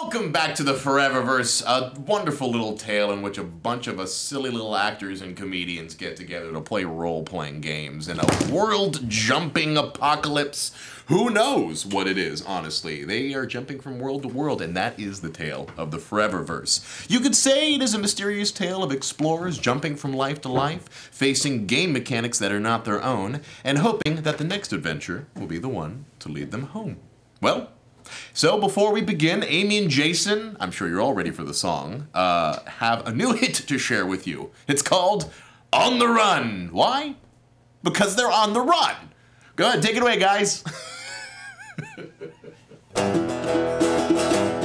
Welcome back to the Foreververse, a wonderful little tale in which a bunch of us silly little actors and comedians get together to play role-playing games in a world-jumping apocalypse. Who knows what it is, honestly. They are jumping from world to world, and that is the tale of the Foreververse. You could say it is a mysterious tale of explorers jumping from life to life, facing game mechanics that are not their own, and hoping that the next adventure will be the one to lead them home. Well, so before we begin, Amy and Jason, I'm sure you're all ready for the song, uh, have a new hit to share with you. It's called On the Run. Why? Because they're on the run. Go ahead, take it away, guys.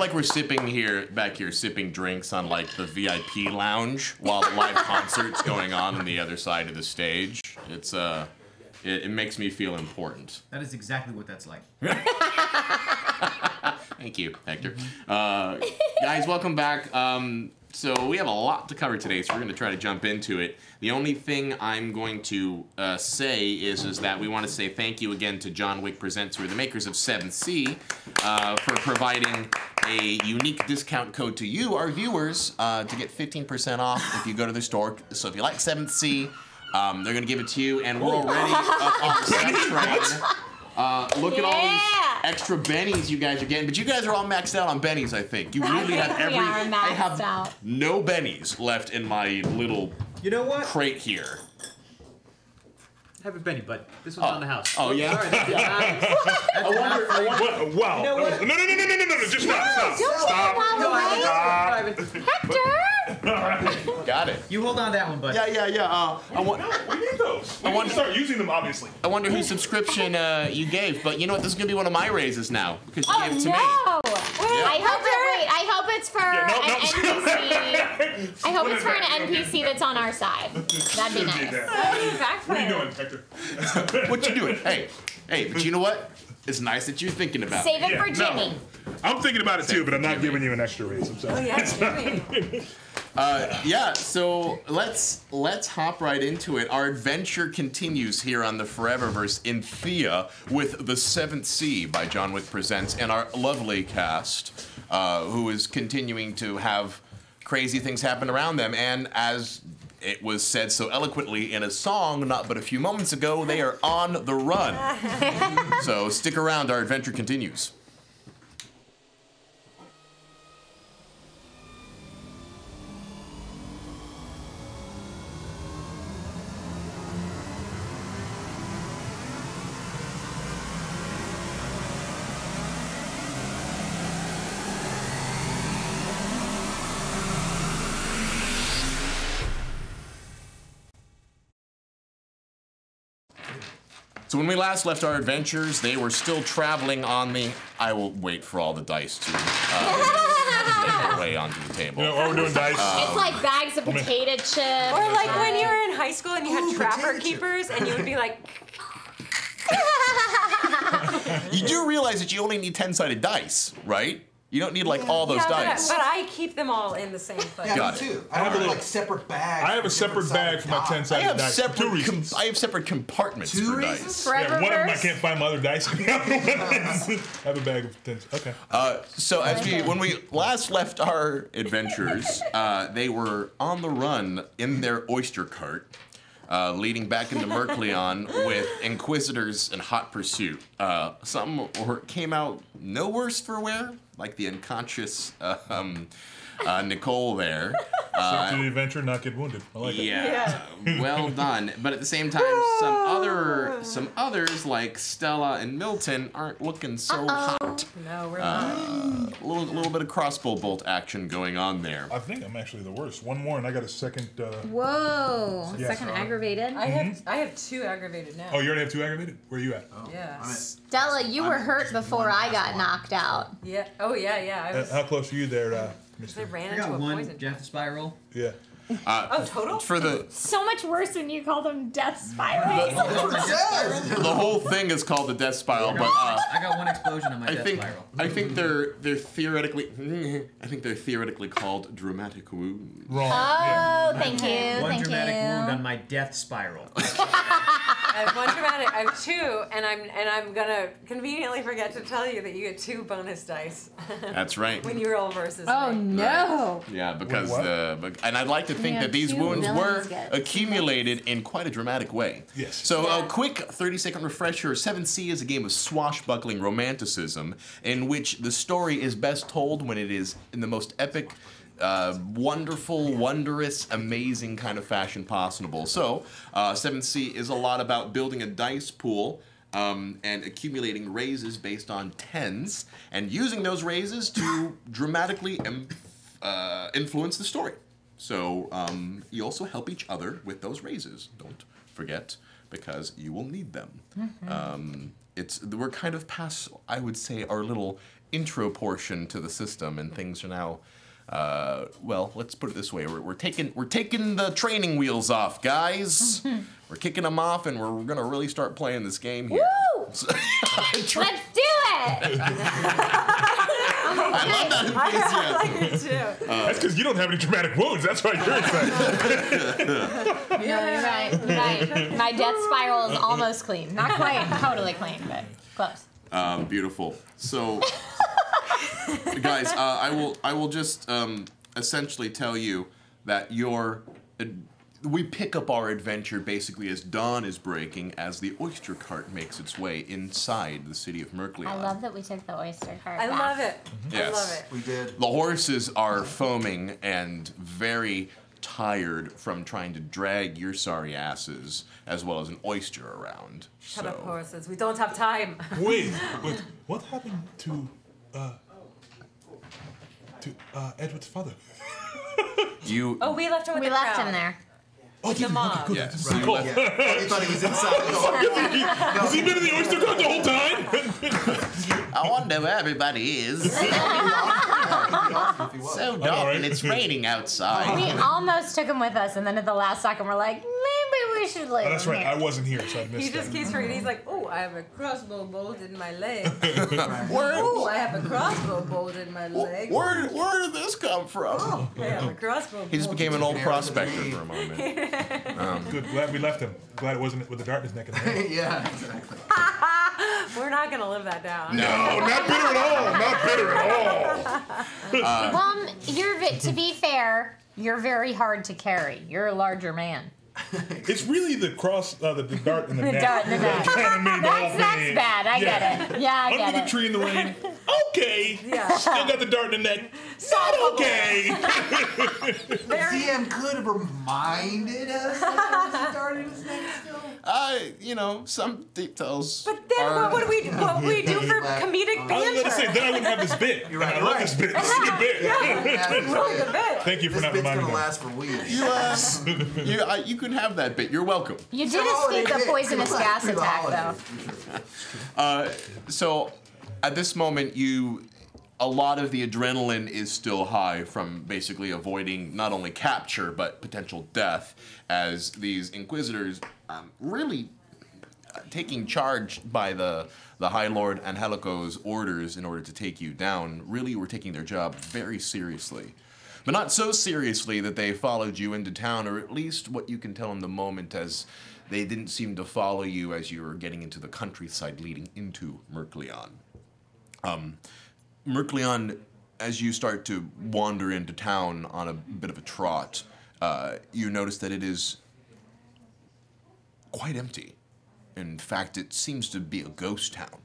like we're sipping here, back here, sipping drinks on like the VIP lounge while the live concert's going on on the other side of the stage. It's uh, it, it makes me feel important. That is exactly what that's like. Thank you, Hector. Uh, guys, welcome back. Um, so we have a lot to cover today, so we're going to try to jump into it. The only thing I'm going to uh, say is, is that we want to say thank you again to John Wick Presents, who are the makers of 7th Sea, uh, for providing a unique discount code to you, our viewers, uh, to get 15% off if you go to the store. So if you like 7th Sea, um, they're going to give it to you, and we're already up on the train. Uh, look yeah. at all these extra bennies you guys are getting, but you guys are all maxed out on bennies. I think you really have every. I have out. no bennies left in my little. You know what? Crate here. Have a Benny, bud. This one's oh. on the house. Oh yeah. Sorry, I wonder. I. Wow. You know no, no, no, no, no, no, no! Just stop. No, stop. Don't stop. Get him stop. Away. stop. Hector got it. You hold on to that one, bud. Yeah, yeah, yeah. Uh, I, wa- No, we need those. We need wonder- to start using them, obviously. I wonder whose subscription uh, you gave, but you know what? This is gonna be one of my raises now because you Oh gave it to me. no! I hope it, wait. I hope it's for Yeah, no, an no. NPC. I hope it's for an NPC that's on our side. That'd be nice. that. What are you doing, Hector? What you doing? Hey, hey, but you know what? It's nice that you're thinking about Save it Yeah, for no. Jimmy. I'm thinking about it too, but I'm not giving you an extra raise. I'm sorry. Oh yeah, Jimmy. Yeah, so let's let's hop right into it. Our adventure continues here on the Foreververse in Théah with the Seventh Sea by John Wick Presents and our lovely cast, uh, who is continuing to have crazy things happen around them. And as it was said so eloquently in a song not but a few moments ago, they are on the run. so stick around, our adventure continues. So when we last left our adventures, they were still traveling on the. I will wait for all the dice to uh, make their way onto the table. You know, we're doing dice. It's like bags of potato chips. Or like when you were in high school and you had Ooh, trapper potato chip. keepers and you would be like, You do realize that you only need ten-sided dice, right? You don't need like all those yeah, but, I- dice. but I keep them all in the same place. Yeah, Got me it. too. I, have have a little- like separate bags. I have a separate bag for my 10 I sided have dice. for separate. two Com- reasons. I have separate compartments Two for reasons? dice. Forever Yeah, one of them I verse? can't find my other dice. The other one is- I have a bag of tens. Okay. Uh, so as we, when we last left our adventurers, uh, they were on the run in their oyster cart, uh, leading back into Merkleon with Inquisitors in hot pursuit. Uh, some were, came out no worse for wear, like the unconscious um, uh, Nicole there. Stick to the adventure, not get wounded. I like it. Yeah, well done. But at the same time, some other some others like Stella and Milton aren't looking so hot. No, we're Uh, not. A little, little bit of crossbow bolt action going on there. I think I'm actually the worst. One more, and I got a second. Uh, Whoa. Yeah. Second aggravated. I have I have two aggravated now. oh, you already have two aggravated? Where are you at? Oh, yeah. Stella, you were hurt before I got knocked out. Yeah. Oh yeah, yeah. I Uh, was. how close are you there, uh, I Mr. ran I into a one poison. death spiral. Yeah. Oh, total. For the So much worse when you call them death spirals. Yes. the whole thing is called the death spiral, but uh, I got one explosion on my I death think spiral. I think they're they're theoretically I think they're theoretically called dramatic wounds. Wrong. yeah. Oh, thank you, One thank dramatic wound on my death spiral. I have one dramatic. I have two, and I'm and I'm gonna conveniently forget to tell you that you get two bonus dice That's right. when you roll versus. Oh me. no. Yeah, because the uh, bec- and I'd like to think that these wounds were get accumulated in quite a dramatic way. Yes. So Yeah. a quick 30 second refresher, 7th Sea is a game of swashbuckling romanticism in which the story is best told when it is in the most epic uh, wonderful, wondrous, amazing kind of fashion possible. So, uh, 7th Sea is a lot about building a dice pool um, and accumulating raises based on tens and using those raises to dramatically em- uh, influence the story. So, um, you also help each other with those raises. Don't forget, because you will need them. Um, it's we're kind of past, I would say, our little intro portion to the system, and things are now. Uh, well, let's put it this way: we're, we're taking we're taking the training wheels off, guys. we're kicking them off, and we're, gonna really start playing this game here. Woo! So- Let's do it. I love that I enthusiasm. like it too. That's because you don't have any dramatic wounds. That's why you're excited. No, you're right. You're right. My death spiral is almost clean. Not quite totally clean, but close. Um, beautiful. So, guys, uh, I will I will just um, essentially tell you that your we pick up our adventure basically as dawn is breaking as the oyster cart makes its way inside the city of Merkleon. I love that we took the oyster cart. I back. love it. I Yes. love it. We did. The horses are foaming and very tired from trying to drag your sorry asses as well as an oyster around. Shut so, up, horses. We don't have time. Wait, wait. What happened to uh to uh Edward's father? you Oh, we left him with We the left crowd. him there. Oh, did the he? mob. Okay, good. Yeah, This is so cool. Yeah. Oh, you thought he was inside. Has he been in the oyster cart the whole time? I wonder where everybody is. so dark Alright. and it's raining outside. We almost took him with us, and then at the last second, we're like, maybe we should leave. Oh, that's him right. I wasn't here, so I He missed it. He just that. keeps reading. He's like, oh, I have a crossbow bolt in my leg. Where, Oh, I have a crossbow bolt in my leg. where, where did this come from? I have a crossbow He just bolt. became an old prospector for a moment. Good. Glad we left him. Glad it wasn't with the darkness neck in the head. yeah, exactly. We're not gonna live that down. No. Oh, not bitter at all. Not bitter at all. Well, um, you're to be fair, you're very hard to carry. You're a larger man. It's really the cross, uh, the, the dart in the, The neck. dart in the neck. Kind of made the That's that's bad. I Yeah. get it. Yeah, I Under get the tree in the rain. Okay. Yeah. Still got the dart in the neck. Not okay. DM could have reminded us that there was a dart in his neck still. I, you know, some details. But then are, what would we what would we do for Like, comedic I I was gonna say then I wouldn't have this bit. You're right, I love right. this bit. This is a good bit. Really good bit. Thank you for This not bit's reminding gonna me. last for weeks. You, uh, you, uh, you can have that bit. You're welcome. You did escape they a poisonous Could've gas lasted through the attack, though. Uh, so, at this moment, you a lot of the adrenaline is still high from basically avoiding not only capture but potential death, as these inquisitors um, really uh, taking charge by the the High Lord Angelico's orders in order to take you down. Really, were taking their job very seriously. But not so seriously that they followed you into town, or at least what you can tell in the moment, as they didn't seem to follow you as you were getting into the countryside leading into Merkleon. Um, Merkleon, as you start to wander into town on a bit of a trot, uh, you notice that it is quite empty. In fact, it seems to be a ghost town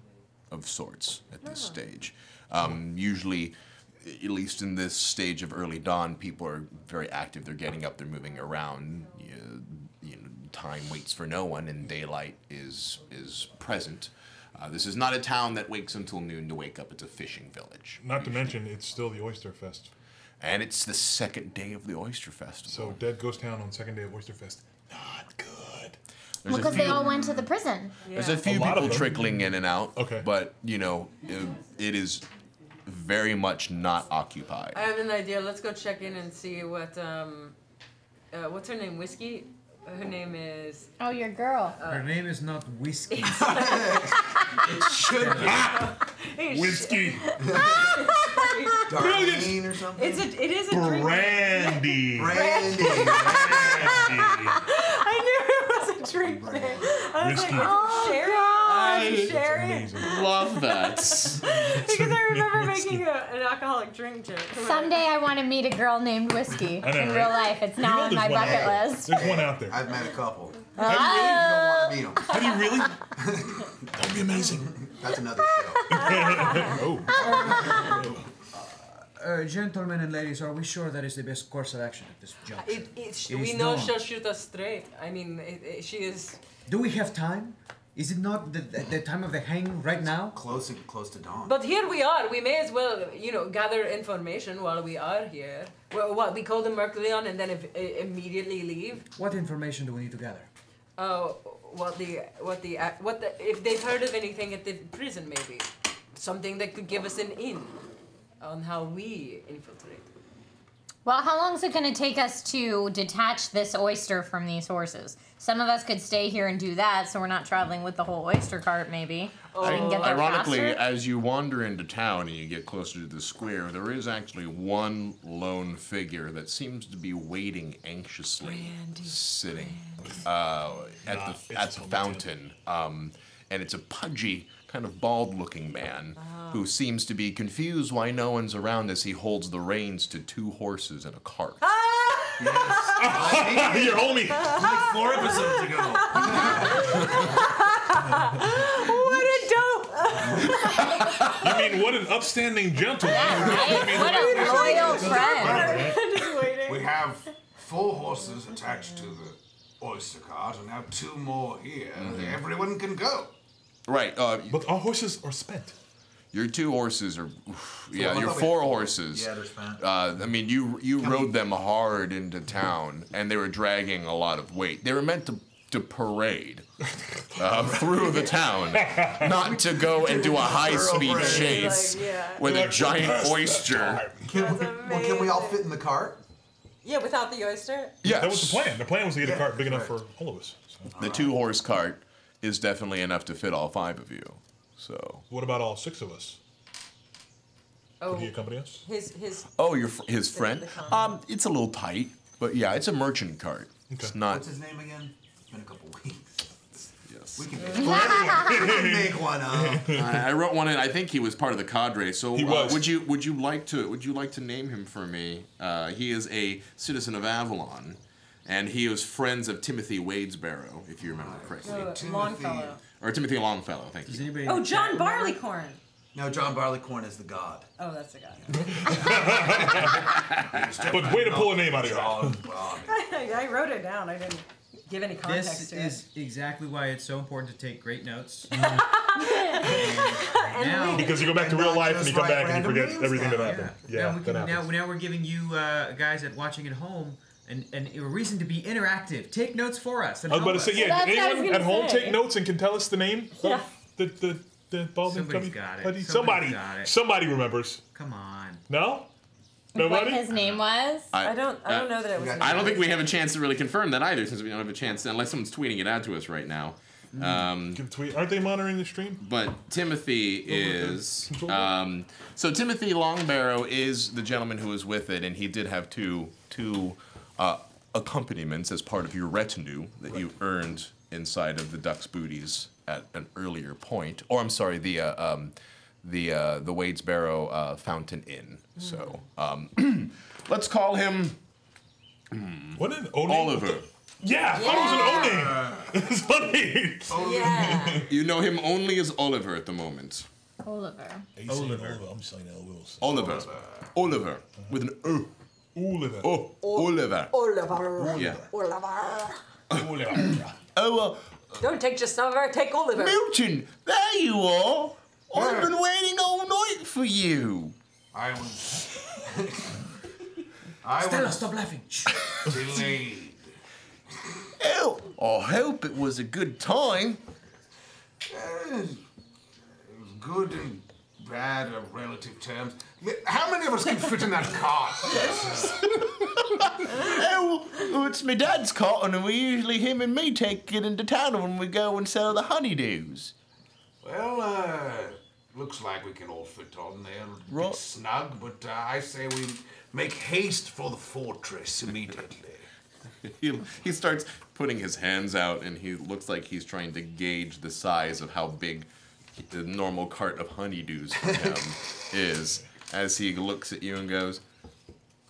of sorts at this stage. Um, usually, at least in this stage of early dawn, people are very active. They're getting up, they're moving around. You, you know, time waits for no one, and daylight is is present. Uh, this is not a town that wakes until noon to wake up. It's a fishing village, Not to mention, it's still the Oyster Fest. and it's the second day of the Oyster Festival. So Dead Ghost Town on second day of Oyster Fest. Not good. There's a Because they all went to the prison. There's a few A people trickling in and out. Okay. But, you know, it, it is very much not occupied. I have an idea. Let's go check in and see what um, uh, what's her name? Whiskey. Her name is. Oh, your girl. Her name is not Whiskey. It should be Whiskey. Darlene or something. It's a. It is a drink. Brandy. Brandy. Brandy. I knew it was drink name. I was Whiskey. like, oh, Sherry. I- Sherry. Love that. Because I remember making a, an alcoholic drink joke. Someday I want to meet a girl named Whiskey know, in right? real life. It's You now know on my bucket list. There's one out there. I've met a couple. Have you You don't want to meet them. Have you really? That'd be amazing. That's another show. Oh. oh. Uh, gentlemen and ladies, are we sure that is the best course of action at this juncture? It, it, sh- It we know dawn. she'll shoot us straight. I mean, it, it, she is. Do we have time? Is it not the, the, the time of the hang right now? Close, close to dawn. But here we are. We may as well, you know, gather information while we are here. Well, what we call the Merkleon and then if, i- immediately leave. What information do we need to gather? Oh, what the what the uh, what the if they've heard of anything at the prison, maybe something that could give us an in on how we infiltrate. Well, how long is it going to take us to detach this oyster from these horses? Some of us could stay here and do that, so we're not traveling with the whole oyster cart, maybe. Oh, we can get there Ironically, faster. as you wander into town and you get closer to the square, there is actually one lone figure that seems to be waiting anxiously, sitting uh, at Nah, the at the fountain, um, and it's a pudgy, kind of bald-looking man who oh. seems to be confused why no one's around as he holds the reins to two horses and a cart. Ah! Your homie. like four episodes ago. What a dope! You mean what an upstanding gentleman? Right? What a loyal friend. We have four horses attached to the oyster cart and have two more here. Mm-hmm. Everyone can go. Right. Uh, But our horses are spent. your two horses are, yeah, I your four horses. Yeah, they're spent. Uh, I mean, you you rode them hard into town, and they were dragging a lot of weight. They were meant to to parade, uh, through the town, not to go and do a high-speed chase Like, yeah. with a giant oyster. Can we, well, can we all fit in the cart? Yeah, without the oyster. Yeah, That was the plan. The plan was to get a Yeah, cart big enough for all of us. So. The two-horse cart is definitely enough to fit all five of you. So, What about all six of us? Oh, Would he accompany us? his his. oh, your fr- his friend. Um, it's a little tight, but yeah, it's a merchant cart. It's not. What's his name again? It's been a couple weeks. Yes. We can make, we can make one up. I, I wrote one in. I think he was part of the cadre. So He uh, would you would you like to would you like to name him for me? Uh, he is a citizen of Avalon, and he was friends of Timothy Wadesboro, if you remember correctly, Uh, Timothy. Longfellow. or Timothy Longfellow. Thank Does you. anybody? Oh, John? Barleycorn. No, John Barleycorn is the god. Oh, that's the guy. But way to pull a name out of your John I wrote it down. I didn't give any context This to is exactly why it's so important to take great notes. it. now, Because you go back to real life and you come write back and you forget names everything that happened. yeah, Yeah, now, we that can, now, happens. now we're giving you uh, guys at watching at home an, an, a reason to be interactive. Take notes for us. And I was about to say, us. yeah, That's did what I was anyone gonna at home say. take notes and can tell us the name Yeah. of the, the, the balding Somebody's chubby got it. putty? Somebody's Somebody, got it. somebody remembers. Come on. No? What Nobody? his name was? I don't. I don't know that it was. I don't think we have a chance to really confirm that either, since we don't have a chance unless someone's tweeting it out to us right now. Um, Give a tweet. Aren't they monitoring the stream? but Timothy is um, so Timothy Longbarrow is the gentleman who was with it, and he did have two two uh, accompaniments as part of your retinue that you earned inside of the Duck's Booties at an earlier point, or I'm sorry, the uh, um, the uh, the Wadesboro uh, Fountain Inn. So um, let's call him What an O name? Oliver. Yeah, I thought it was an O name. It's funny. Yeah. You know him only as Oliver at the moment. Oliver. Oliver. I'm saying L. Wilson. Oliver. Oliver with an O. Oliver. Oh, Oliver. Oliver. Yeah. Oliver. Oliver. Oh, Don't take just Oliver. Take uh, Oliver. Milton, there you are. I've been waiting all night for you. I was. I Stella, was stop laughing. Shh. delayed. Oh, I hope it was a good time. It was good and bad are relative terms. How many of us can fit in that cart? Oh, well, it's my dad's cotton, and we usually him and me take it into town when we go and sell the honeydews. Well, uh, looks like we can all fit on there. A bit snug, but uh, I say we make haste for the fortress immediately. He, he starts putting his hands out, and he looks like he's trying to gauge the size of how big the normal cart of honeydews for him is. As he looks at you and goes,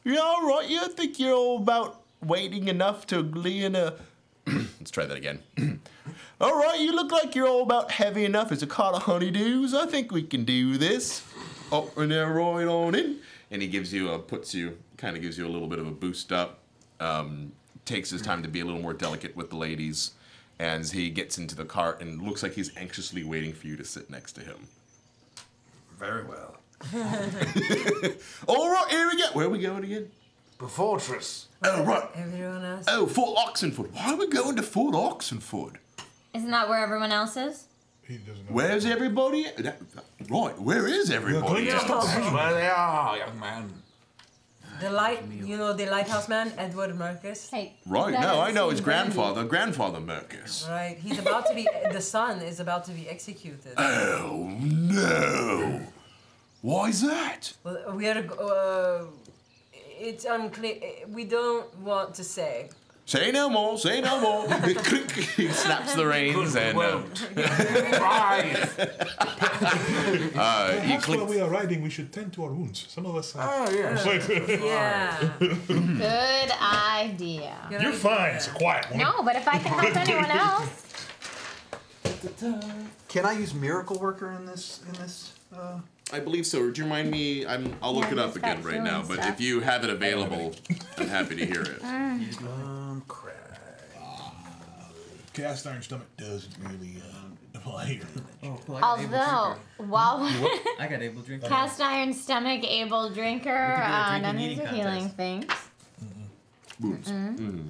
"You all right? You think you're all about waiting enough to lay in a?" Let's try that again. all right, you look like you're all about heavy enough as a cart of honeydews. I think we can do this. Up and there, right on in. And he gives you a puts you kind of gives you a little bit of a boost up. Um, takes his time to be a little more delicate with the ladies as he gets into the cart and looks like he's anxiously waiting for you to sit next to him. Very well. All right, here we go. Where are we going again? The fortress. Oh, right. Everyone else. Oh, Fort Oxenford. Why are we going to Fort Oxenford? Isn't that where everyone else is? He doesn't know. Where's everybody? at? That- Right, where is everybody? Clint, at? That's where they are, young man. The light. You know the lighthouse man, Edward Marcus. Hey. Right, no, I know seems his grandfather, grandfather Mercus. Right. He's about to be. the son is about to be executed. Oh, no. Why's that? Well, we are. Uh, it's unclear. We don't want to say. Say no more, say no more. Click, he snaps the reins and uh, Won't. Uh, he Perhaps while we are riding, we should tend to our wounds. Some of us have. Oh, yes. Yeah. Good idea. You're fine. It's a quiet one. No, but if I can help anyone else. Can I use Miracle Worker in this? In this? Uh, I believe so. Would you mind me? I'm, I'll look Yeah, it up again right now. But stuff. if you have it available, I'm happy to hear it. um, crap. Cast iron stomach doesn't really uh, apply here. Oh, cool. I got able Although, while I got able drinker. cast iron stomach able drinker, We could do a uh, drinking none of eating these are healing contest. things. Boobs. Mm.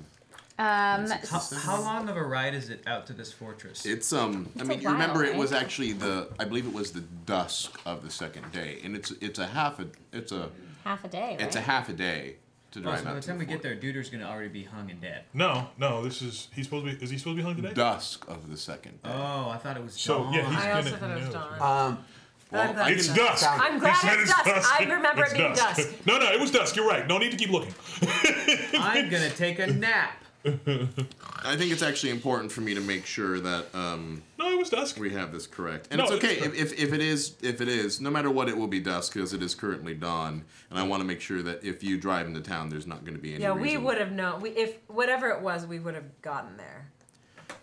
Um, How, how long of a ride is it out to this fortress? It's um. I mean, a you remember while, it was actually the. I believe it was the dusk of the second day, and it's it's a half a it's a half a day, right? it's a half a day to drive. Oh, drive so by out the to time we the get there, Duder's gonna already be hung and dead. No, no. This is he's supposed to be. Is he supposed to be hung today? dusk of the second day. Oh, I thought it was. So yeah, he's I gonna. also thought it was dawn. Um, Well, It's it's dusk. I'm glad it's dusk. I remember It's it being dusk. no, no, it was dusk. You're right. No need to keep looking. I'm gonna take a nap. I think it's actually important for me to make sure that um, No, it was dusk. we have this correct, and No, it's it's okay correct. if, if, if it is if it is no matter what it will be dusk because it is currently dawn, and I want to make sure that if you drive into town, there's not going to be any. Yeah, we would have known. We, if whatever it was, we would have gotten there.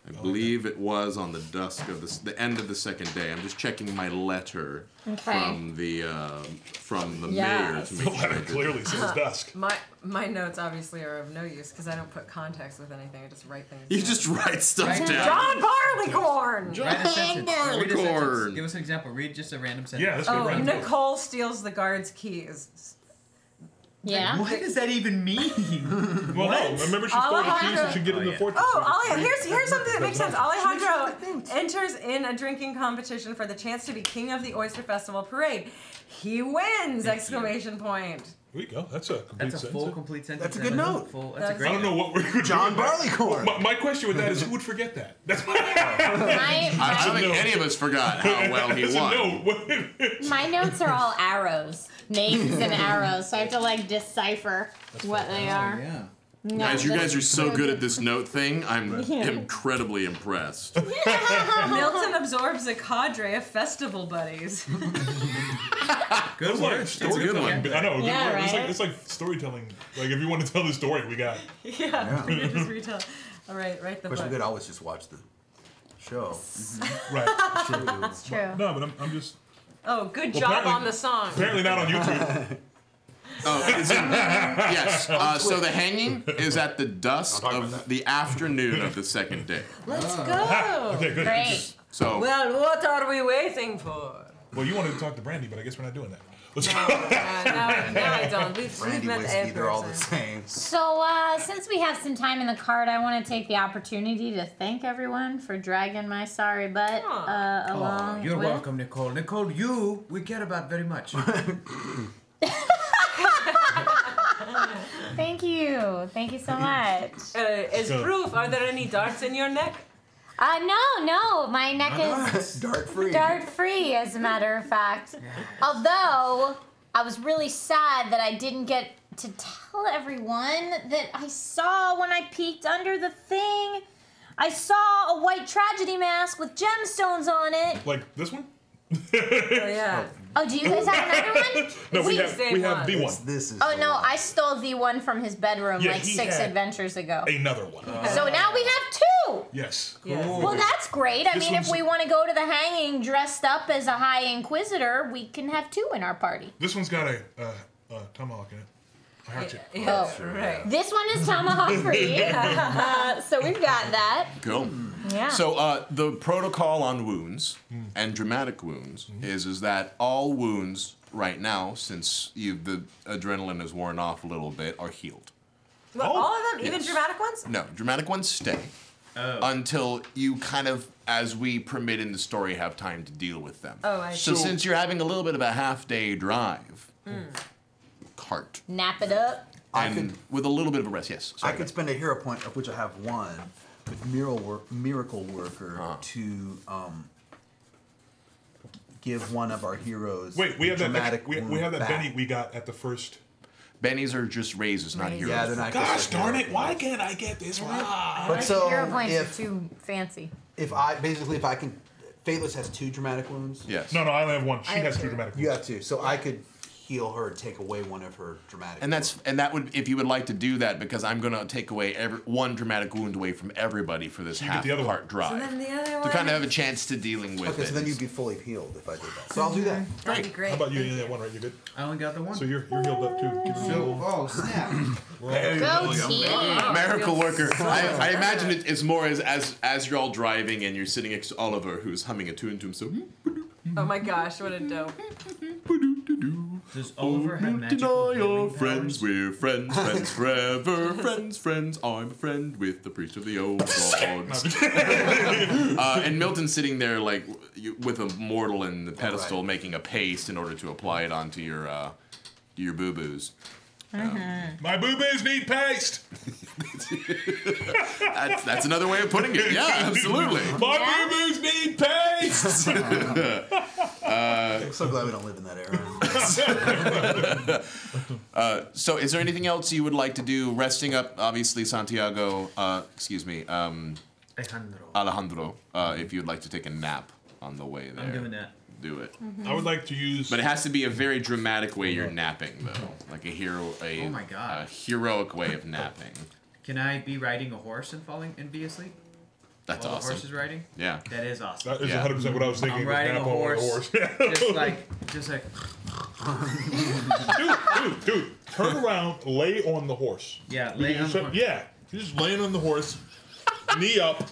I believe it was on the dusk of the the end of the second day. I'm just checking my letter Okay. from the uh, from the mayor Yes. to The make sure. I letter did- clearly says dusk. My my notes obviously are of no use because I don't put context with anything. I just write things. You down. just write stuff Right. down. John Barleycorn. Write a sentence. Read a sentence. Barleycorn. Give us an example. Read just a random sentence. Yeah, let's go Oh, around. Nicole steals the guard's keys. Yeah. What does that even mean? Well, no. Remember, she stole the keys and she get Oh, in the yeah. fortress. Oh, Ale- here's here's something that makes sense. Doesn't Alejandro enters in a drinking competition for the chance to be king of the Oyster Festival parade. He wins! Exclamation point. There we go. That's a complete That's a sentence. full, complete sentence. That's a good note. Full, that's, That's- a great I don't know what we're doing. John. Barleycorn. My, my question with that is, who would forget that? That's my, My, I don't think any of us forgot how well he that's a won. no. my notes are all arrows, names and arrows, so I have to like decipher what they Oh, are. yeah. No, Guys, you guys are so good good. at this note thing. I'm Yeah. incredibly impressed. Milton absorbs a cadre of festival buddies. Good It's work. That's a good one. I know. good Yeah, word. It's like right? it's like storytelling. Like if you want to tell the story, we got. yeah, we can just retell. All right, write the Of course, we book. could always just watch the show. Mm-hmm. Right. It's true. No, but I'm, I'm just Oh, good Well, job on the song. apparently not on YouTube. Oh, it's in, yes. Uh, so the hanging is at the dusk of the afternoon of the second day. Let's go. Okay, good. Great. So Well, what are we waiting for? Well, you wanted to talk to Brandy, but I guess we're not doing that. Let's go. Uh, now, now I don't. We've, we've Brandy, met whiskey, every they're all the same. So, uh, since we have some time in the card, I want to take the opportunity to thank everyone for dragging my sorry butt uh, along. Oh, you're with. welcome, Nicole. Nicole, you we care about very much. Thank you. Thank you so much. Uh, as So- proof, are there any darts in your neck? Uh, no, no, my neck is Dart free. dart free, as a matter of fact. Although I was really sad that I didn't get to tell everyone that I saw when I peeked under the thing. I saw a white tragedy mask with gemstones on it. like this one? Oh, yeah. Oh, do you guys have another one? No, we We- have we have the one. This, this is. Oh the no, one. I stole the one from his bedroom Yeah, like six adventures ago. another one. So now we have two. yes. Yes. Well, that's great. I This mean, if we want to go to the hanging dressed up as a High Inquisitor, we can have two in our party. This one's got a uh, uh, tomahawk in it. A hatchet. Yeah, Oh. right. This one is tomahawk free, uh, so we've got that. Cool. Yeah. So uh, the protocol on wounds and dramatic wounds is is that all wounds right now, since you the adrenaline has worn off a little bit, are healed. Well, Oh, all of them, even yes. dramatic ones? No, dramatic ones stay Oh. until you kind of, as we permit in the story, have time to deal with them. Oh, I So see. since you're having a little bit of a half day drive, cart, Nap it up. I and could- with a little bit of a rest, yes. I could spend a hero point, of which I have one, with miracle work, miracle worker Uh-huh. to um, give one of our heroes. Wait, we have that. We, we have that back. Benny we got at the first. Bennies are just raises, not heroes. Yeah, then I. Gosh darn it! Why can't I get this right? But so Hero points if are too fancy. if I basically if I can, Faithless has two dramatic wounds. Yes. No, no, I only have one. She I has two dramatic wounds. You have two, so I could heal her, take away one of her dramatic. And that's wounds. and that would if you would like to do that because I'm gonna take away every one dramatic wound away from everybody for this you get half the other part one. drive So then the other to kind of have a chance to dealing with okay. it. So then you'd be fully healed if I did that. So mm-hmm. I'll do that. That'd be great. How about you? You that one, right? You good? I only got the one. So you're you're healed up too. Give So, oh snap! Go team. Miracle worker. I, I imagine it, it's more as as as you're all driving and you're sitting next to Oliver, who's humming a tune to himself. Oh my gosh, what a dope. Does Oliver have magical healing friends, powers? we're friends, friends forever. friends, friends, I'm a friend with the priest of the old gods. uh, and Milton's sitting there like you- with a mortal in the pedestal making a paste in order to apply it onto your uh, your boo boos. My boobies need paste. That's, that's another way of putting it. Yeah, absolutely. My Yeah. boobies need paste. I'm so glad we don't live in that era. So, is there anything else you would like to do? Resting up, obviously, Santiago. Uh, excuse me, um, Alejandro. Alejandro. Uh, if you'd like to take a nap on the way there, I'm doing that. Do it. I would like to use. But it has to be a very dramatic way you're napping, though, like a hero, a, Oh my God. a heroic way of napping. Can I be riding a horse and falling and be asleep? That's While the horse is riding? Yeah. That is awesome. that is Yeah. 100 percent what I was thinking. I'm was riding a nap on horse. horse. just like, just like, dude, dude, dude, turn around, lay on the horse. yeah, lay on just- the horse. Yeah, you're just laying on the horse, knee up.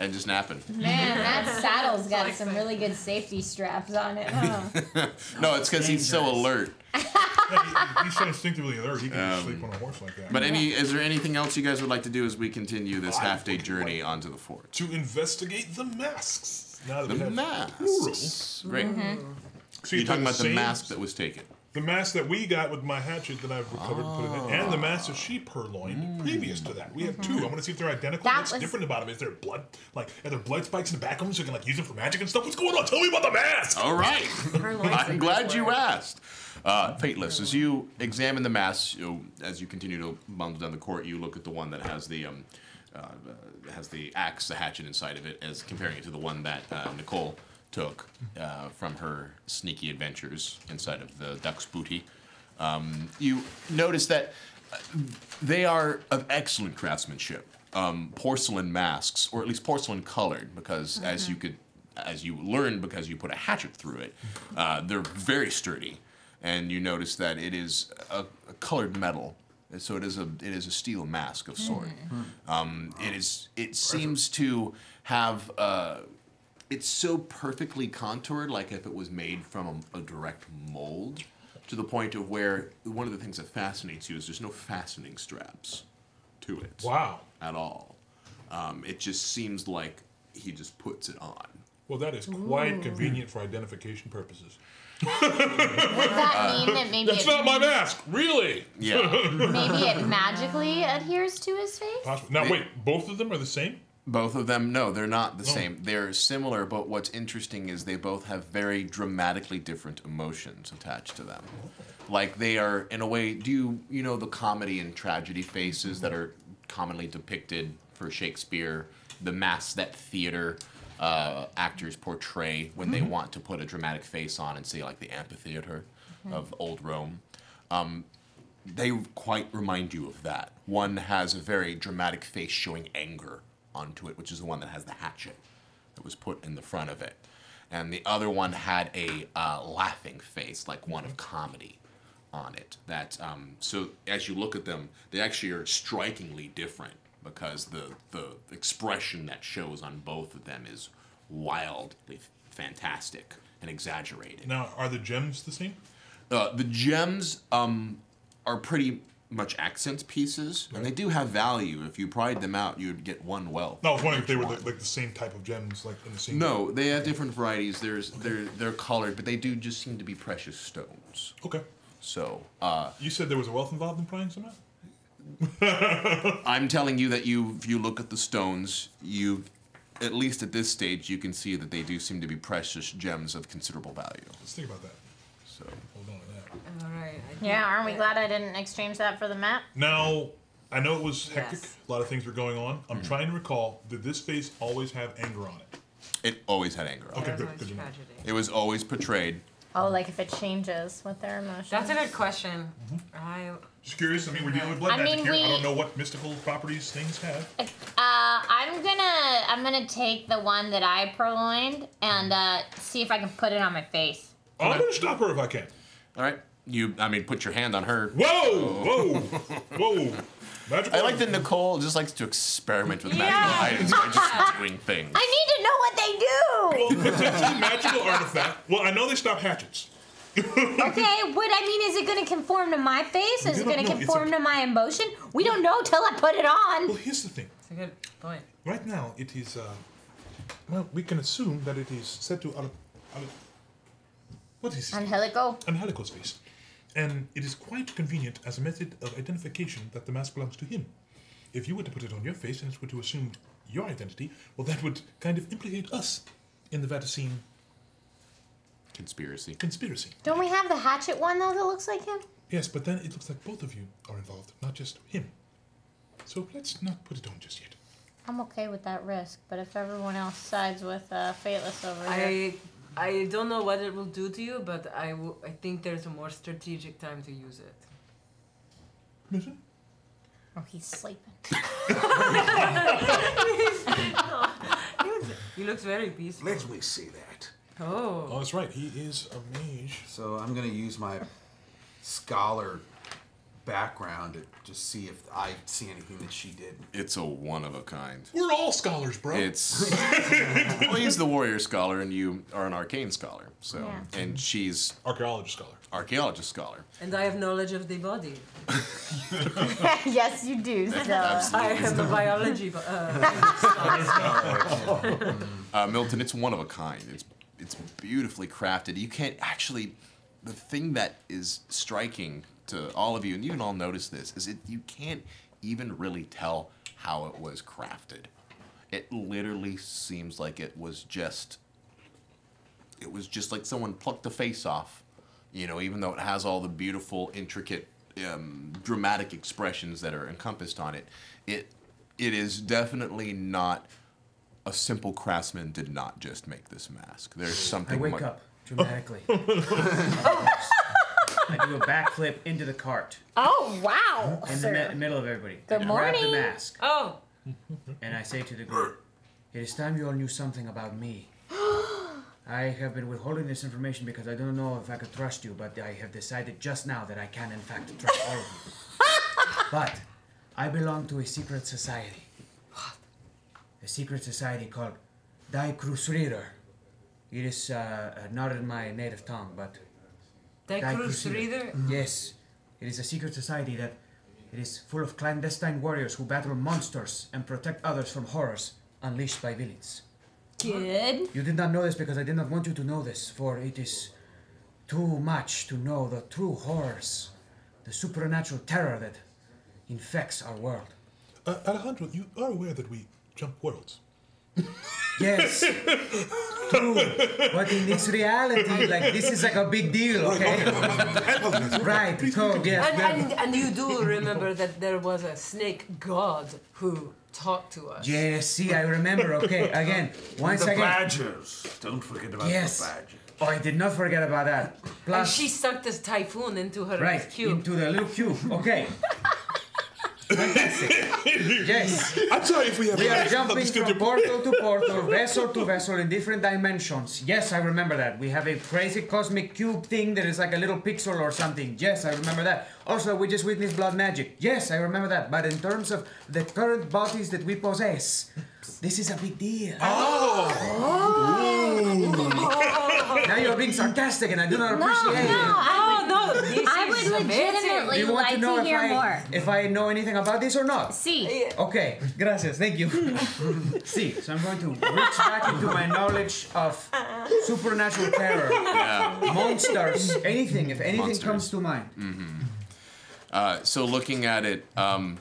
And just napping. Man, that saddle's got some really good safety straps on it, huh? No, it's because he's so alert. Yeah, he- he's so instinctively alert. He can just Um, sleep on a horse like that. But any, is there anything else you guys would like to do as we continue this half-day journey onto the fort? to investigate the masks. Now that The we have masks. Great. So You're talking about the mask that was taken. The mask that we got with my hatchet that I've recovered and put it in, and the mask that she purloined previous to that. We have two. I want to see if they're identical. That What's was- different about them? Is there blood? Like, are there blood spikes in the back of them so you can like use them for magic and stuff? What's going on? Tell me about the mask. All right. Purloin's a I'm glad you asked. Uh, Fateless, as you examine the mass, you, as you continue to bundle down the court, you look at the one that has the um, uh, uh, has the axe, the hatchet inside of it, as comparing it to the one that uh, Nicole took uh, from her sneaky adventures inside of the duck's booty. Um, you notice that uh, they are of excellent craftsmanship. Um, porcelain masks, or at least porcelain colored, because as you could, as you learned, because you put a hatchet through it, uh, they're very sturdy, and you notice that it is a, a colored metal. So it is a it is a steel mask of sort. Um, it is it seems to have. Uh, it's so perfectly contoured, like if it was made from a, a direct mold, to the point of where one of the things that fascinates you is there's no fastening straps to it Wow. at all. Um, it just seems like he just puts it on. Well, that is quite convenient for identification purposes. Would that mean that maybe That's it, not my mask, really. Yeah. maybe it magically adheres to his face? Possible. Now, wait, both of them are the same? Both of them, no, they're not the same. They're similar, but what's interesting is they both have very dramatically different emotions attached to them. Like they are, in a way, do you you know the comedy and tragedy faces that are commonly depicted for Shakespeare, the masks that theater uh, actors portray when they want to put a dramatic face on and say like the amphitheater of old Rome. Um, they quite remind you of that. One has a very dramatic face showing anger onto it, which is the one that has the hatchet that was put in the front of it. And the other one had a uh, laughing face, like one of comedy, on it. That um, so as you look at them, they actually are strikingly different because the the expression that shows on both of them is wildly fantastic and exaggerated. Now, are the gems the same? Uh, the gems um, are pretty much accent pieces, and they do have value. If you pried them out, you'd get one well. No, I was wondering if they were the, like the same type of gems, like in the same. No, they have different varieties. There's they're they're colored, but they do just seem to be precious stones. Okay. So uh, You said there was a wealth involved in prying some out? I'm telling you that you, if you look at the stones, you, at least at this stage, you can see that they do seem to be precious gems of considerable value. Let's think about that. So Hold on to that. All right. Yeah, aren't we glad I didn't exchange that for the map? Now, I know it was hectic. Yes. A lot of things were going on. I'm trying to recall. Did this face always have anger on it? it always had anger. On Okay, it. That good. was Good to tragedy. It was always portrayed. Oh, like if it changes with their emotions. That's a good question. I Just curious. I mean, we're dealing with blood I magic mean, here. I don't know what mystical properties things have. Uh, I'm gonna I'm gonna take the one that I purloined and uh, see if I can put it on my face. I'm gonna stop her if I can. All right. You, I mean, put your hand on her. Whoa! Whoa! Whoa! Magical. I like that Nicole just likes to experiment with magical Yeah. items by just doing things. I need to know what they do. Well, potentially magical artifact. Well, I know they stop hatchets. Okay, what I mean is it going to conform to my face? Is it going to know. Conform a- to my emotion? We don't know till I put it on. Well, here's the thing. It's a good point. Right now, it is. Uh, well, we can assume that it is set to. Al- Al- what is it? Angelico. Angelico's face. And it is quite convenient as a method of identification that the mask belongs to him. If you were to put it on your face and it were to assume your identity, well, that would kind of implicate us in the Vaticine Conspiracy. conspiracy. Don't we have the hatchet one though that looks like him? Yes, but then it looks like both of you are involved, not just him. So let's not put it on just yet. I'm okay with that risk, but if everyone else sides with uh, Fateless over here, I I don't know what it will do to you, but I w- I think there's a more strategic time to use it. Listen. oh, he's sleeping. He looks very peaceful. Let me see that. Oh. Oh, that's right. He is a mage. So I'm gonna use my scholar background to just see if I see anything that she did. It's a one of a kind. We're all scholars, bro. It's well, he's the warrior scholar, and you are an arcane scholar. So, Yeah. and she's archaeologist scholar. archaeologist scholar. And I have knowledge of the body. yes, you do. So. I am a biology. bo- Uh, Uh, Milton, it's one of a kind. It's it's beautifully crafted. You can't actually. The thing that is striking to all of you, and you can all notice this, is it you can't even really tell how it was crafted. It literally seems like it was just. It was just like someone plucked the face off, you know. Even though it has all the beautiful, intricate, um, dramatic expressions that are encompassed on it, it it is definitely not a simple craftsman did not just make this mask. There's something. I something. wake mu- up dramatically. I do a backflip into the cart Oh wow, in the sir. mi- middle of everybody. Good I grab morning. the mask oh, and I say to the group, "It is time you all knew something about me." I have been withholding this information because I don't know if I could trust you, but I have decided just now that I can, in fact, trust all of you. but I belong to a secret society. A secret society called Die Crusader. It is uh, uh, not in my native tongue, but that Die cruise Crusader. reader. Yes, it is a secret society that it is full of clandestine warriors who battle monsters and protect others from horrors unleashed by villains. Good. You did not know this because I did not want you to know this, for it is too much to know the true horrors, the supernatural terror that infects our world. Uh, Alejandro, you are aware that we jump worlds. Yes, true. But in this reality, like this is like a big deal, okay? right, code, yes. And, and, and you do remember that there was a snake god who talked to us. Yes, see, I remember, okay, again, once the again. badgers. Don't forget about Yes. the badgers. Oh, I did not forget about that. And Plus, she sucked this typhoon into her right cube. into the little cube. Okay. Fantastic. Yes, I'm sorry if we have we are jumping understood from portal to portal, vessel to vessel in different dimensions. Yes, I remember that. We have a crazy cosmic cube thing that is like a little pixel or something. Yes, I remember that. Also, we just witnessed blood magic. Yes, I remember that. But in terms of the current bodies that we possess, this is a big deal. Oh now you're being sarcastic, and I do not No, appreciate it. no, I Oh no, this I would legitimately you want like to know to if hear I more. if I know anything about this or not? See, Okay, gracias, thank you. See, so I'm going to reach back into my knowledge of supernatural terror, Yeah. monsters, anything, if anything Monsters. comes to mind. Uh, so looking at it, um,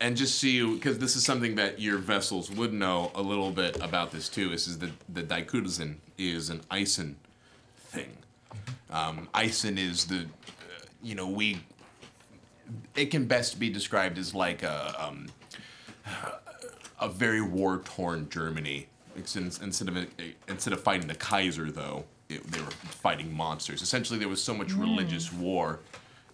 and just see you because this is something that your vessels would know a little bit about this too. This is the the Daikurzin is an Eisen thing. Um, Eisen is the, uh, you know, we. It can best be described as like a um, a very war torn Germany. It's in- Instead of instead of fighting the Kaiser, though, it, they were fighting monsters. Essentially, there was so much religious war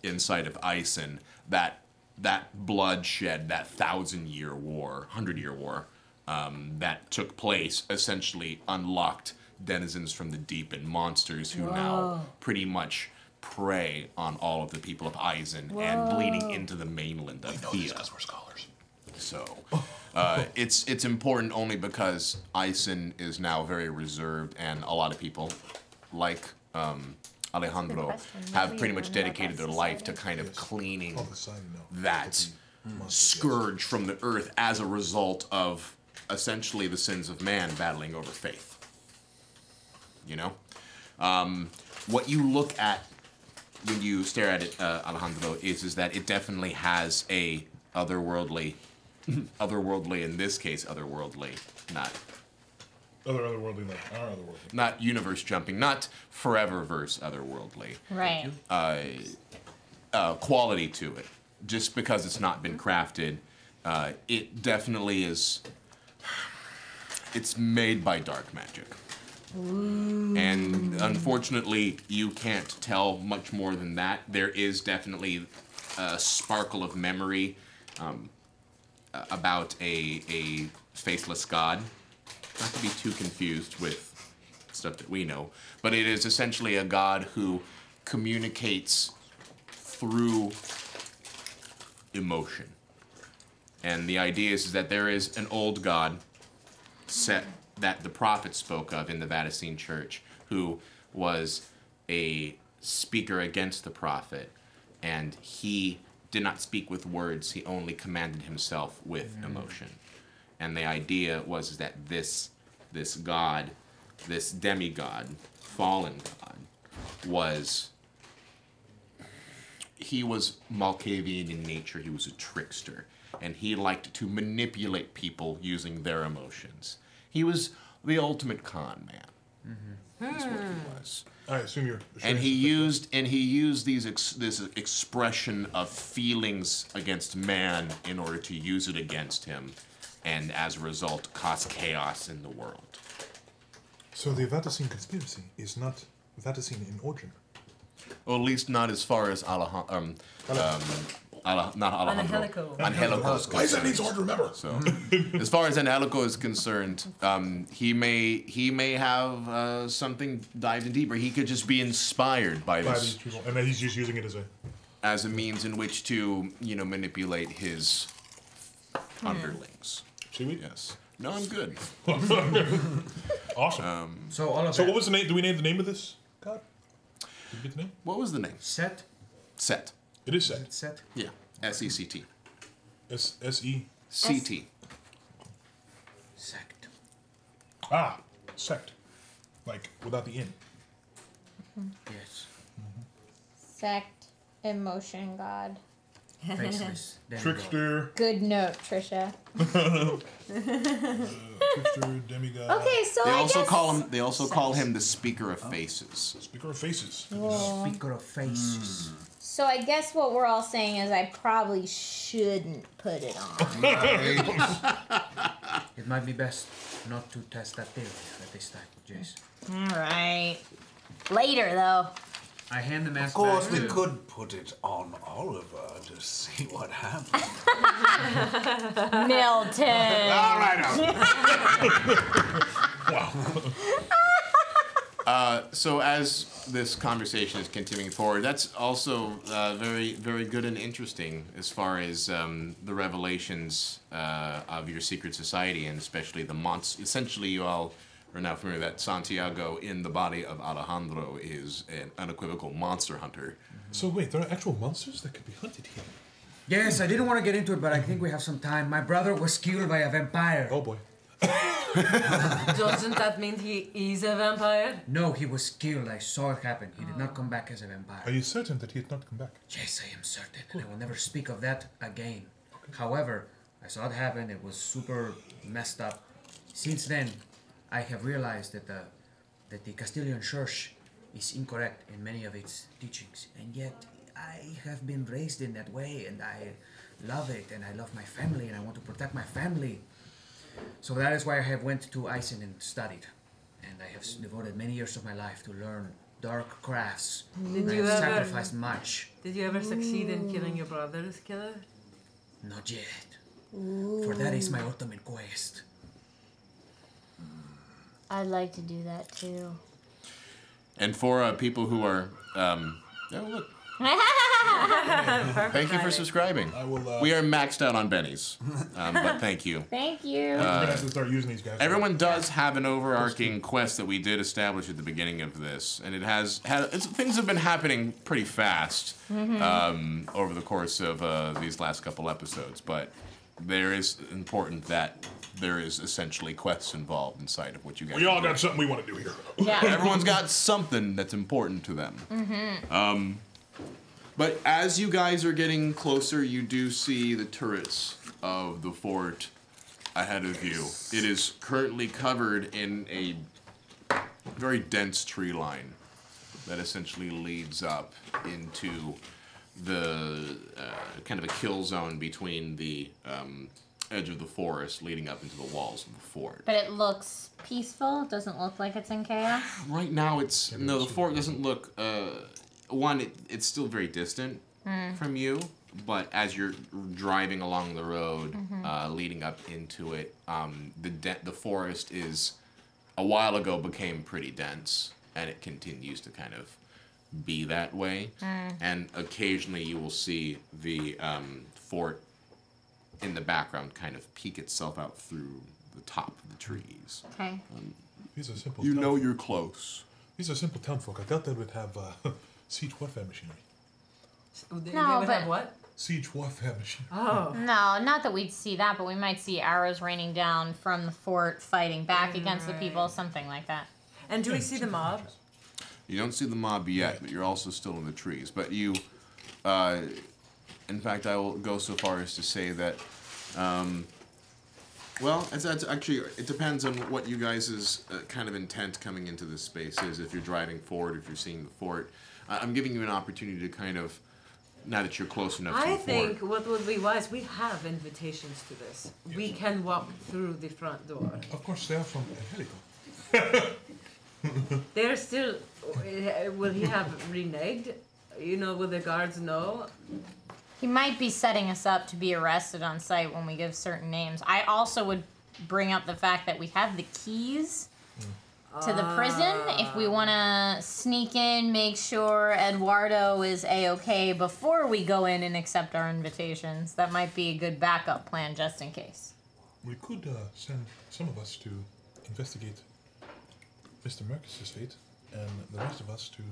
inside of Eisen that that bloodshed, that thousand year war, hundred year war, um, that took place, essentially unlocked denizens from the deep and monsters who now pretty much prey on all of the people of Eisen and bleeding into the mainland of Théah. Because we're scholars. So uh, it's it's important only because Eisen is now very reserved, and a lot of people, like um, Alejandro have pretty much dedicated their life to kind of cleaning All the side, no. that scourge from the earth as a result of essentially the sins of man battling over faith. You know? Um, what you look at when you stare at it, uh, Alejandro, is, is that it definitely has a otherworldly, otherworldly in this case, otherworldly, not Other otherworldly, like our otherworldly. not universe jumping, not forever verse otherworldly Right. uh, quality to it. Just because it's not been crafted, uh, it definitely is. It's made by dark magic. And unfortunately, you can't tell much more than that. There is definitely a sparkle of memory um, about a, a faceless god. Not to be too confused with stuff that we know, but it is essentially a god who communicates through emotion. And the idea is, that there is an old god set that the prophet spoke of in the Vaticine Church, who was a speaker against the prophet, and he did not speak with words, he only commanded himself with mm. emotion. And the idea was that this this god, this demigod, fallen god, was he was Malkavian in nature. He was a trickster, and he liked to manipulate people using their emotions. He was the ultimate con man. That's what he was. I assume you're. And he used and he used these ex, this expression of feelings against man in order to use it against him, and as a result, cause chaos in the world. So the Vaticine conspiracy is not Vaticine in origin. Or at least not as far as Alejandro. Um, um, Ale- not Alejandro. Angelico. Angelico's Why is that name so hard to remember? So, as far as Angelico is concerned, um, he may he may have uh, something dived in deeper. He could just be inspired by By this these people, and then he's just using it as a. as a means in which to you know manipulate his underlings. Seaweed? Yes. No, I'm good. Awesome. So all of so that. what was the name? Do we name the name of this god? Did we get the name? What was the name? set? Set. It is set. Set? Yeah. S E C T. S S E. C T. Sect. Ah, sect. Like without the in. Mm-hmm. Yes. Sect, emotion, God. Faceless. Trickster, Good note, Trisha. Uh, trickster, demigod. Okay, so They I also guess call him. They also call him the Speaker of oh. Faces. Speaker of faces. Speaker of faces. Hmm. So I guess what we're all saying is I probably shouldn't put it on. It might be best not to test that theory at this time, Jace. all right. Later though. I hand the Of course, back we to could put it on Oliver to see what happens. Milton. All right, now. So as this conversation is continuing forward, that's also uh, very, very good and interesting as far as um, the revelations uh, of your secret society, and especially the monster. Essentially, you all are now familiar that Santiago, in the body of Alejandro, is an unequivocal monster hunter. So wait, there are actual monsters that could be hunted here. Yes, I didn't want to get into it, but I think we have some time. My brother was killed by a vampire. Oh boy. Doesn't that mean he is a vampire? No, he was killed. I saw it happen. He did not ah. come back as a vampire. Are you certain that he did not come back? Yes, I am certain. and I will never speak of that again. However, I saw it happen. It was super messed up. Since then, I have realized that the that the Castilian Church is incorrect in many of its teachings, and yet I have been raised in that way, and I love it, and I love my family, and I want to protect my family. So that is why I have went to Eisen and studied, and I have devoted many years of my life to learn dark crafts. Did I you have ever- sacrificed much. Did you ever succeed in killing your brother's killer? Not yet. For that is my ultimate quest. I'd like to do that too. And for uh, people who are, um, oh look, Thank you for subscribing. I will. Uh, We are maxed out on bennies, um, but thank you. Thank you. we're gonna have to start using these guys. Everyone does have an overarching quest that we did establish at the beginning of this, and it has had it's, things have been happening pretty fast um, over the course of uh, these last couple episodes. But there is important that there is essentially quests involved inside of what you guys. We all doing. got something we want to do here. yeah. Everyone's got something that's important to them. Mm -hmm. Um, but as you guys are getting closer, you do see the turrets of the fort ahead of you. It is currently covered in a very dense tree line that essentially leads up into the uh, kind of a kill zone between the um, edge of the forest leading up into the walls of the fort. But it looks peaceful. It doesn't look like it's in chaos. Right now, it's no. The fort doesn't look. Uh, one, it, it's still very distant from you, but as you're driving along the road, uh, leading up into it, um, the de- the forest is a while ago became pretty dense, and it continues to kind of be that way. And occasionally, you will see the um, fort in the background kind of peek itself out through the top of the trees. Okay. These are simple. You town- know you're close. These are simple townfolk. I doubt they would have uh, siege warfare machinery. They, No, they would but- have what? Siege warfare machinery. Oh. No, not that we'd see that, but we might see arrows raining down from the fort, fighting back against the people, something like that. And do we see the mob? You don't see the mob yet, but you're also still in the trees. But you, uh, in fact, I will go so far as to say that, um, well, it's, it's actually it depends on what you guys' uh, kind of intent coming into this space is. If you're driving forward, if you're seeing the fort, I I'm giving you an opportunity to kind of, now that you're close enough to I the think fort. what would be wise, we have invitations to this. We can walk through the front door. Of course, they are from Helico. They're still. uh, Will he have reneged? You know, will the guards know? He might be setting us up to be arrested on site when we give certain names. I also would bring up the fact that we have the keys to the prison if we want to sneak in, make sure Eduardo is a okay before we go in and accept our invitations. That might be a good backup plan just in case. We could uh, send some of us to investigate Mr. Mercus's fate, and the rest of us to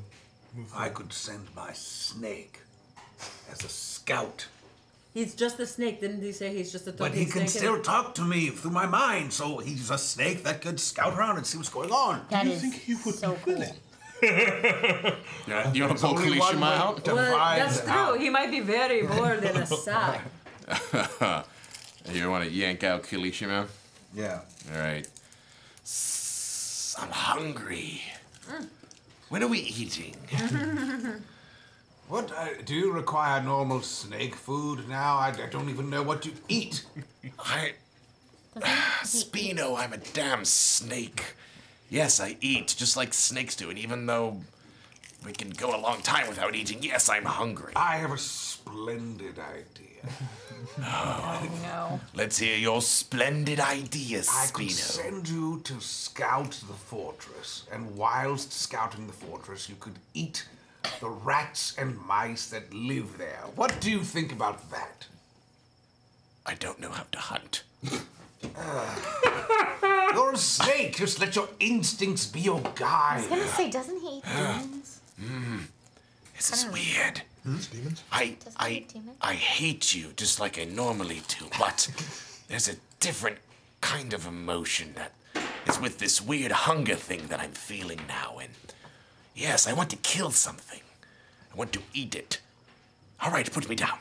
move. I forward. could send my snake as a scout. He's just a snake, didn't he say he's just a toy snake? But he can snake? still talk to me through my mind, so he's a snake that could scout around and see what's going on. That you is think he would so be cool. willing? Yeah, you want to pull only Kalishima out? Well, that's true. out. He might be very bored in a sack. You want to yank out Kalishima? Yeah. All right. S- I'm hungry. Mm. When are we eating? What uh, do you require normal snake food now? I, I don't even know what you eat. I, Spino, I'm a damn snake. Yes, I eat just like snakes do, and even though we can go a long time without eating, yes, I'm hungry. I have a splendid idea. no. Let's hear your splendid ideas, I could Spino. send you to scout the fortress, and whilst scouting the fortress, you could eat the rats and mice that live there. What do you think about that? I don't know how to hunt. You're a snake. Just let your instincts be your guide. I was gonna say, doesn't he eat demons? Hmm. This is weird. It's demons. I, Does he I, eat demons? I hate you just like I normally do, but there's a different kind of emotion that is with this weird hunger thing that I'm feeling now. And yes, I want to kill something. I want to eat it. All right, put me down.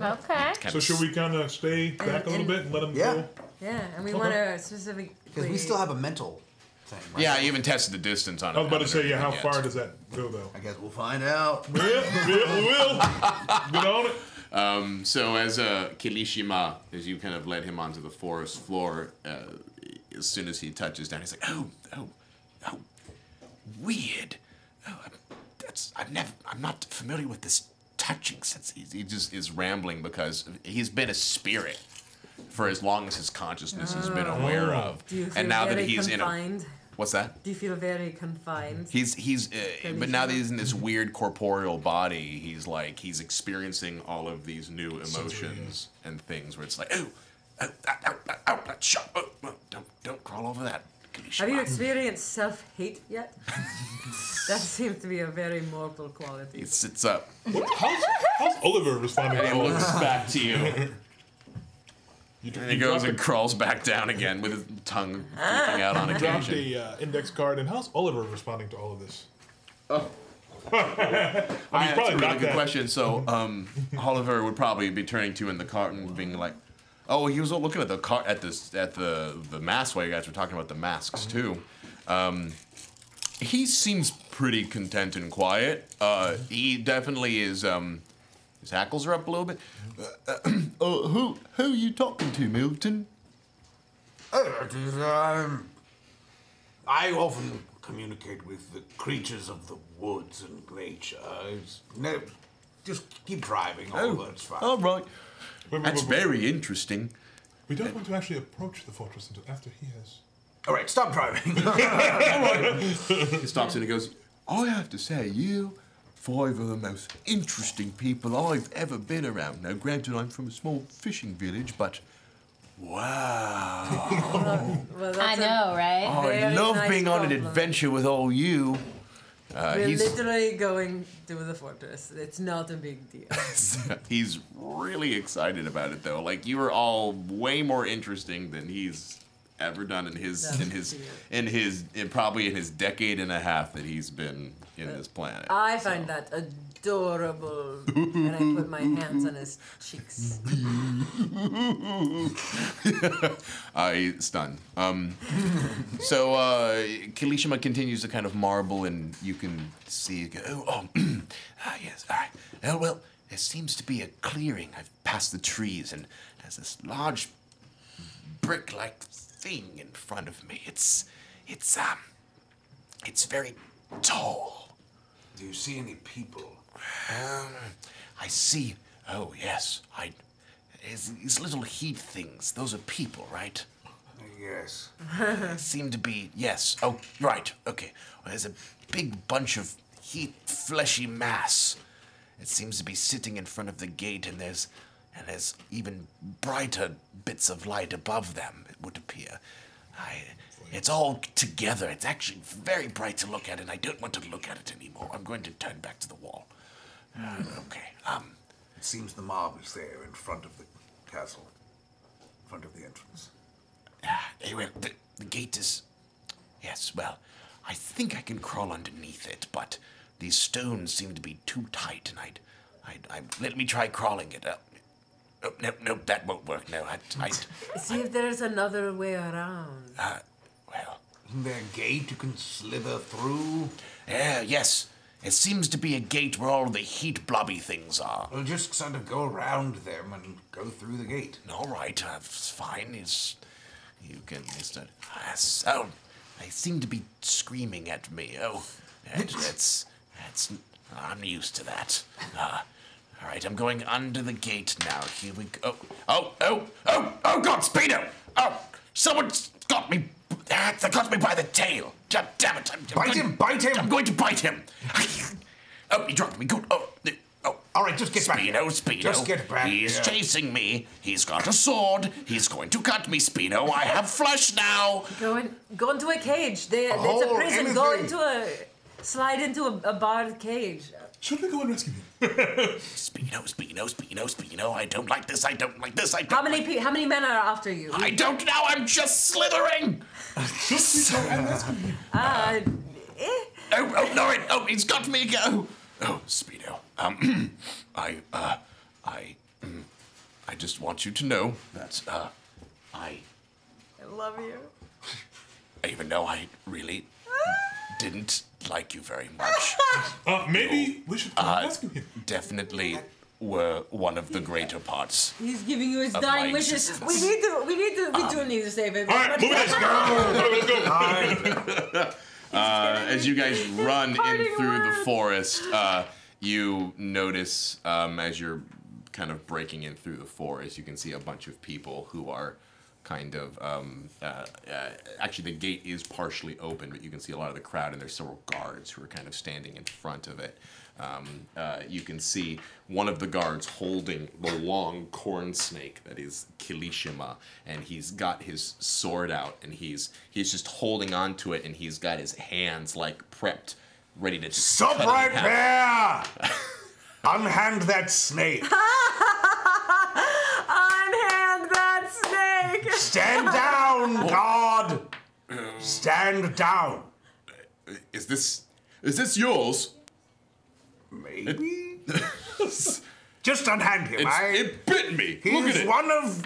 Okay. So should we kind of stay back a little and- bit and let him Yeah. go? Yeah, and we Okay. want to specifically. Because we still have a mental thing. Right? Yeah, I even tested the distance on it. I was about to haven't say, yeah. How yet. far does that go, though? I guess we'll find out. Yeah, yeah, we will. Get on it. Um, so as uh, Kilishima, as you kind of led him onto the forest floor, uh, as soon as he touches down, he's like, "Oh, oh, oh, weird. Oh, I'm, that's I've never. I'm not familiar with this touching sense." He, he just is rambling because he's been a spirit for as long as his consciousness has been aware of, Do you feel and now that very he's confined? in What's that? Do you feel very confined? He's he's, uh, but now that he's in this weird corporeal body, he's like he's experiencing all of these new emotions and things where it's like, oh, oh, oh, oh, oh, oh, oh, shut, oh, oh, don't don't crawl over that. Have you experienced self-hate yet? that seems to be a very mortal quality. He sits up. How's, how's Oliver responding And to he all looks this? back to you. You, And he goes and crawls back down again with his tongue peeking out on You dropped occasion. a uh, index card, and how's Oliver responding to all of this? Oh. I mean, That's a really good that. question. So, um, Oliver would probably be turning to you in the cart and being like, "Oh, he was looking at the cart at this at the the mask while you guys were talking about the masks too." Um, he seems pretty content and quiet. Uh, he definitely is. Um, his hackles are up a little bit. Uh, uh, who who are you talking to, Milton? Uh, is, um, I often communicate with the creatures of the woods and nature. It's no, just keep driving. All that's fine. all right. Wait, wait, That's wait, wait. very interesting. We don't want to actually approach the fortress until after he has. All right, stop driving. He stops and he goes, I have to say, you five are the most interesting people I've ever been around. Now, granted, I'm from a small fishing village, but wow. Well, that's I a- know, right? I Very love nice being on an adventure with all you. Uh, We're he's, literally going to the fortress. It's not a big deal. he's really excited about it, though. Like, you are all way more interesting than he's ever done in his That's in his in his in probably in his decade and a half that he's been in this planet. I find that adorable. and I put my hands on his cheeks. I stunned. Um, so uh, Kalishima continues to kind of marble, and you can see. Oh, oh ah, yes. All right. Oh well, there seems to be a clearing. I've passed the trees, and there's this large brick-like thing in front of me. It's, it's um, it's very tall. Do you see any people? Um, I see. Oh yes, I. These little heat things. Those are people, right? Yes. seem to be yes. Oh, right. Okay. Well, there's a big bunch of heat, fleshy mass. It seems to be sitting in front of the gate, and there's and there's even brighter bits of light above them. It would appear. I. It's all together. It's actually very bright to look at, and I don't want to look at it anymore. I'm going to turn back to the wall. Uh, okay. Um. It seems the mob is there in front of the castle, in front of the entrance. Ah, Anyway, the, the gate is. Yes, well, I think I can crawl underneath it, but these stones seem to be too tight, and I'd. I'd, I'd let me try crawling it up. Oh, no, no, that won't work. No, I, I, See if there's another way around. uh, well, Isn't there a gate you can slither through? yeah, yes. It seems to be a gate where all the heat blobby things are. We'll just sort of go around them and go through the gate. All right, uh, it's fine. It's you can uh, yes. Oh, they seem to be screaming at me. Oh, that, that's that's. I'm used to that. Uh, all right, I'm going under the gate now. Here we go. Oh, oh, oh, oh, God, Speedo! Oh, someone's got me. ah, They got me by the tail. God damn it! I'm, I'm Bite going- him, bite him. I'm going to bite him. Oh, he dropped me. Good. Oh, oh. All right, just get back. Speedo, Speedo. Just get back He's here. chasing me. He's got a sword. He's going to cut me, Speedo. I have flesh now. Go in, go into a cage. They, it's a hole, prison. Go anything. into a, slide into a, a barred cage. Should we go and rescue him? Speedo, Speedo, Speedo, Speedo. I don't like this. I don't like this. I don't How many like- pe- how many men are after you? I don't know. I'm just slithering. Should we go and rescue him? Uh, eh. Oh, oh, no, it, oh, he's got me Go. Oh, oh, Speedo. Um, I, uh, I, mm, I just want you to know that, uh, I, I love you. I even know I really didn't like you very much, Uh, maybe we should go and rescue him. definitely were one of the greater parts. He's giving you his dying wishes. We need to. We need to. We do need to save him. All right, move it. Let's go. Uh, as you guys run in parting through the forest, uh, you notice um, as you're kind of breaking in through the forest, you can see a bunch of people who are kind of. Um, uh, uh, actually, the gate is partially open, but you can see a lot of the crowd, and there's several guards who are kind of standing in front of it. Um, uh, you can see one of the guards holding the long corn snake that is Kilishima, and he's got his sword out, and he's he's just holding on to it, and he's got his hands like prepped, ready to just Stop cut right half. there! Unhand that snake. Unhand that Stand down, God! Stand down. Is this is this yours? Maybe? Just unhand him. I, eh? it bit me. he Look it. one of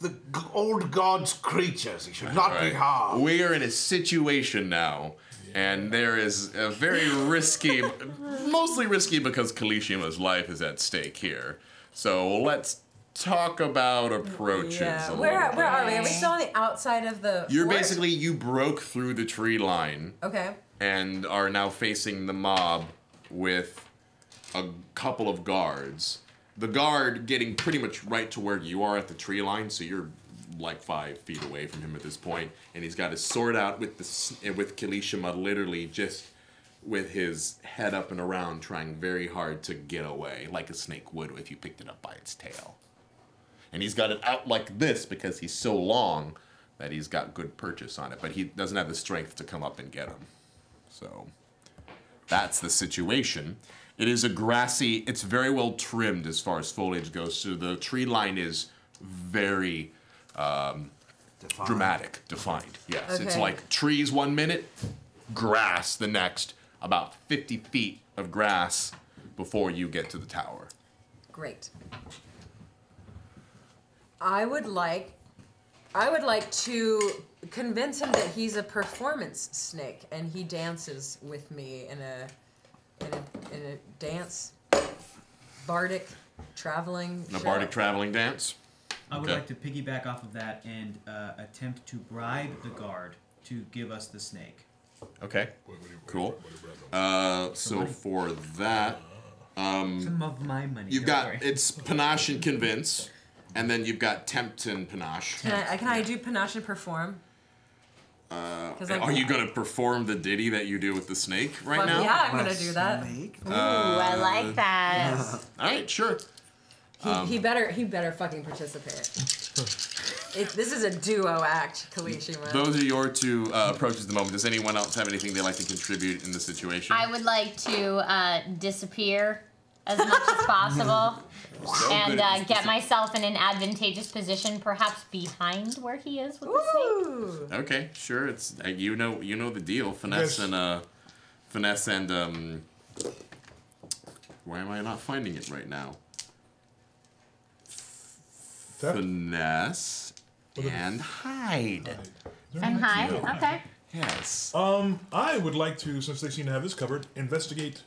the old god's creatures. He should not All be right. harmed. We are in a situation now, and there is a very risky, mostly risky because Kalishima's life is at stake here. So let's talk about approaches. Yeah. a Where, little where are we? Are we still on the outside of the. You're fort? basically you broke through the tree line Okay. and are now facing the mob with a couple of guards. The guard getting pretty much right to where you are at the tree line, so you're like five feet away from him at this point, and he's got his sword out with the eh, with Kilishima literally just with his head up and around, trying very hard to get away, like a snake would if you picked it up by its tail. And he's got it out like this because he's so long that he's got good purchase on it, but he doesn't have the strength to come up and get him. So that's the situation. It is a grassy, it's very well trimmed as far as foliage goes. So the tree line is very um, Defined. dramatic, defined. Yes. It's like trees one minute, grass the next, about 50 feet of grass before you get to the tower. Great. I would like I would like to convince him that he's a performance snake and he dances with me in a in a, in a dance bardic traveling A show. bardic traveling dance. I would Okay. like to piggyback off of that and uh, attempt to bribe the guard to give us the snake. Okay. Cool. Uh, so for that, Some of my money. you've don't got worry. it's panache and convince, and then you've got tempt and panache. Can I, can I do panache and perform? Uh, 'Cause I- are you gonna perform the ditty that you do with the snake right Fuck now? yeah, I'm gonna do that. Snake? Ooh, I Uh, like that. All right, sure. He, Um, he better he better fucking participate. it, this is a duo act, Kalishima. Those are your two uh, approaches at the moment. Does anyone else have anything they'd like to contribute in the situation? I would like to uh, disappear as much as possible So and uh, get speci- myself in an advantageous position, perhaps behind where he is with the snake. Okay, sure. It's uh, you know you know the deal. Finesse Yes. and uh, finesse and um. Why am I not finding it right now? That- Finesse and hide. And hi. Okay. Yes. Um, I would like to, since they seem to have this covered, investigate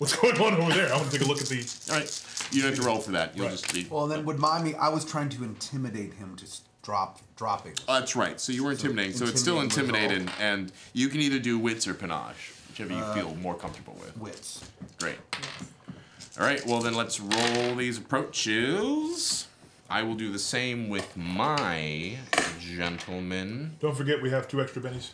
what's going on over there. I want to take a look at the. All right. You don't have to roll for that. You'll Right. just be. Well, then would mind me? I was trying to intimidate him to drop dropping. Oh, that's right. So you were intimidating. So, it's still intimidating intimidating, and you can either do wits or panache, whichever Uh, you feel more comfortable with. Wits. Great. All right. Well, then let's roll these approaches. I will do the same with my gentleman. Don't forget, we have two extra bennies.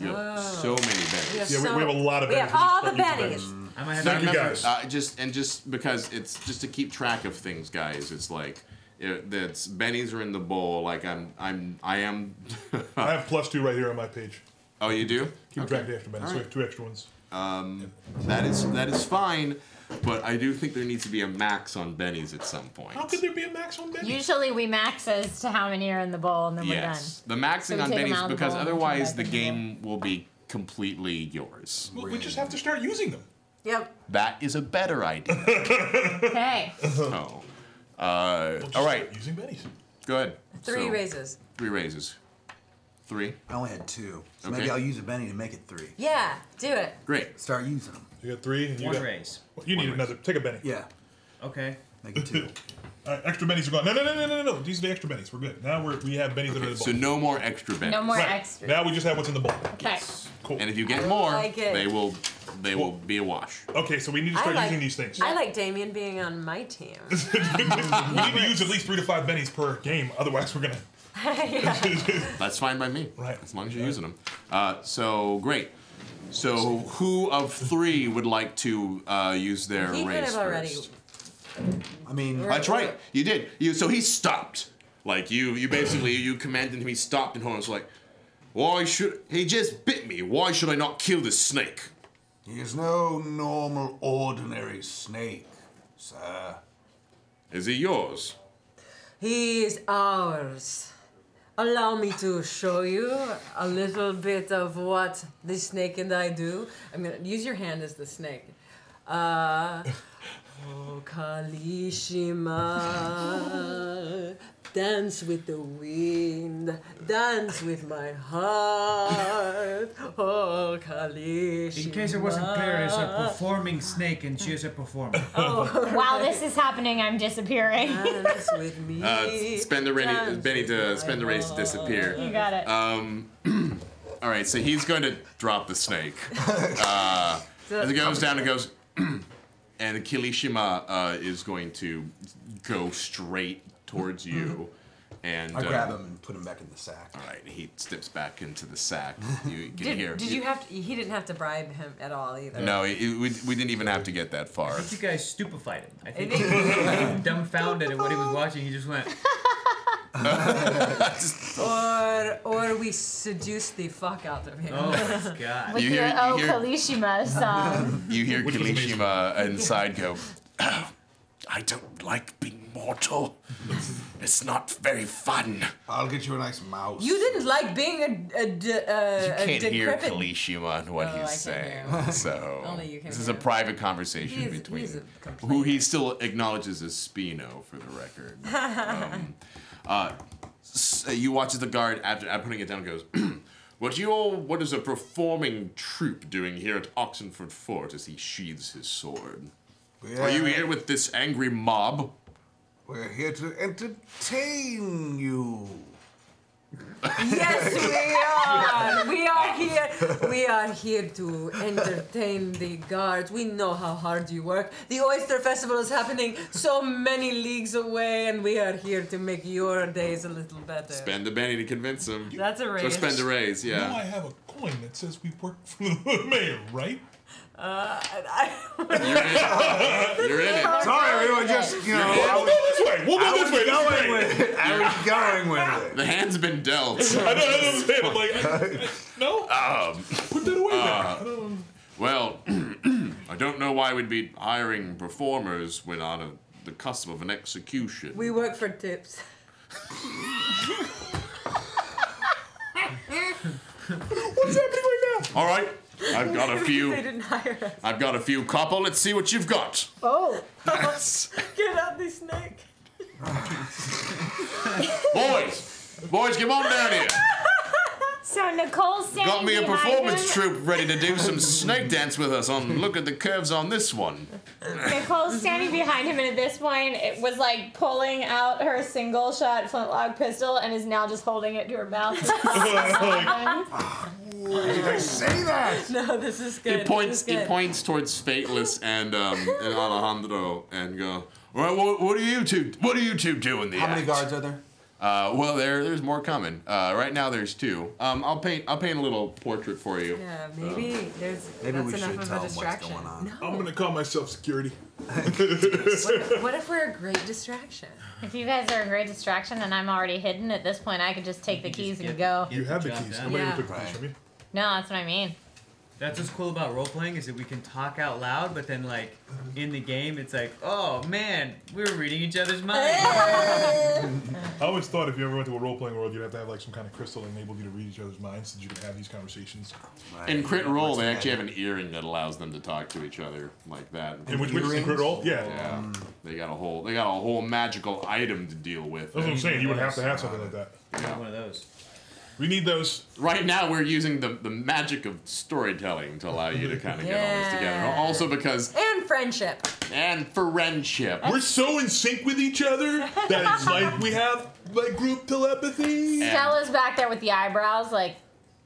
You have so many bennies. Yeah, we- we have a lot of We have bennies. We all the bennies. I might have Thank you, guys. Uh, just and just because it's just to keep track of things, guys. It's like it, that's bennies are in the bowl. Like I'm, I'm, I am. I have plus two right here on my page. oh, you do? Keep track of the extra bennies. All So we have two extra ones. That is that is fine, but I do think there needs to be a max on bennies at some point. How could there be a max on bennies? Usually we max as to how many are in the bowl and then Yes, we're done. the So maxing we on take 'em bennies out the because bowl and put 'em otherwise the in the game will be completely yours. Well, we just have to start using them. Yep. That is a better idea. we're. Okay. oh. Uh, We'll all right, start using bennies. go ahead. Three So, raises. Three raises. Three. I only had two, so Okay. maybe I'll use a Benny to make it three. Yeah, do it. Great. Start using them. You got three, and you One got. raise. Well, you need One another. Take a benny. Yeah, Okay. make it two. All right, extra bennies are gone. No, no, no, no, no, no. These are the extra bennies. We're good. Now we're, we have bennies that are in the bowl. so no more extra bennies. No more Right. extra. Now we just have what's in the bowl. Okay. Cool. And if you get I more, like they will they will be a wash. Okay, so we need to start like- using these things. I like Damion being on my team. we need to use at least three to five bennies per game. Otherwise, we're gonna That's fine by me. Right. As long as you're using them. Uh, so great. So who of three would like to uh, use their He could race have already. first? I mean, That's right. You did. You so he stopped. Like you, you basically you commanded him. He stopped, and Horn was like, "Why should he just bit me? Why should I not kill this snake?" He is no normal, ordinary snake, sir. Is he yours? He is ours. Allow me to show you a little bit of what the snake and I do. I'm gonna use your hand as the snake. Uh, oh, Kalishima, dance with the wind, dance with my heart. Oh, Kalishima. In case it wasn't clear, it's a performing snake and she is a performer. While this is happening, I'm disappearing. Dance with me. Uh, spend the rainy, dance Benny to spend the race to disappear. You got it. Um, all right, so he's going to drop the snake. Uh, as it goes down, it goes, and Kirishima uh, is going to go straight towards you. And I uh, grab him and put him back in the sack. All right, he steps back into the sack. You can Did, hear. did you have to? He didn't have to bribe him at all either. No, it, it- we, we didn't even have to get that far. I think you guys stupefied him. I think I he think- was dumbfounded at what he was watching. He just went, Or or we seduced the fuck out of him. oh my god. With you your hear- Oh you hear- Kalishima song. You hear Kalishima was amazing. Inside go, "Oh, I don't like being mortal. It's not very fun. I'll get you a nice mouse. You didn't like being a a, d- uh, You a can't hear decrepit. Kirishima and what Oh, he's can't saying. So Only you can this is a private conversation He's- between he's a who he still acknowledges as Spino for the record. um, uh, s- you watch as the guard after, after putting it down goes. What you all, what is a performing troupe doing here at Oxenford Fort as he sheathes his sword? Are you here with this angry mob? We're here to entertain you. Yes, we are. We are here. We are here to entertain the guards. We know how hard you work. The Oyster Festival is happening so many leagues away, and we are here to make your days a little better. Spend a penny to convince them. That's a Or raise. spend a raise, Now I have a coin that says we work for the mayor, right? Uh, I, You're in it. Sorry, everyone. Just you know, We'll go this way. We'll go this way. This is going with it. I was going with it. The hand's been dealt. I know. I know what I'm. I'm like, I, I, no. Um, Put that away uh, there. I don't- well, I don't know why we'd be hiring performers when on a, the cusp of an execution. we work for tips. What's happening right now? All right, I've got a they few. didn't hire us. I've got a few couple. Let's see what you've got. Oh. Get out the snake. Boys, boys, come on down here. So Nicole's standing Got me a performance him. troupe ready to do some snake dance with us. On look at the curves on this one. Nicole's standing behind him, and at this point, it was like pulling out her single shot flintlock pistol and is now just holding it to her mouth. Did I say that? No, this is good. He points. This is He points towards Faithless and um, and Alejandro and go. All right, what, what are you two? What are you two doing? The How many guards are there? Uh, well, there, there's more coming. Uh, right now, there's two. Um, I'll paint, I'll paint a little portrait for you. Yeah, maybe there's Maybe that's we enough should of tell a 'em what's going on. No. I'm gonna call myself security. What, what if we're a great distraction? if you guys are a great distraction and I'm already hidden, at this point, I could just take the keys and get- go. You have the keys. Nobody Yeah. ever took the keys from you. No, that's what I mean. That's what's cool about role playing is that we can talk out loud, but then like in the game, it's like, oh man, we were reading each other's minds. I always thought if you ever went to a role playing world, you'd have to have like some kind of crystal that enabled you to read each other's minds so that you could have these conversations. In Crit Role, they actually have an earring that allows them to talk to each other like that. In which which is crit role? Yeah. Yeah, they got a whole, they got a whole magical item to deal with. That's what I'm saying. You would have to have something like that. Got one of those. We need those. Right now, we're using the, the magic of storytelling to allow you to kind of get all this together. Yeah. Also because, And friendship. and friendship. We're so in sync with each other that it's like we have like group telepathy. Stella's back there with the eyebrows, like,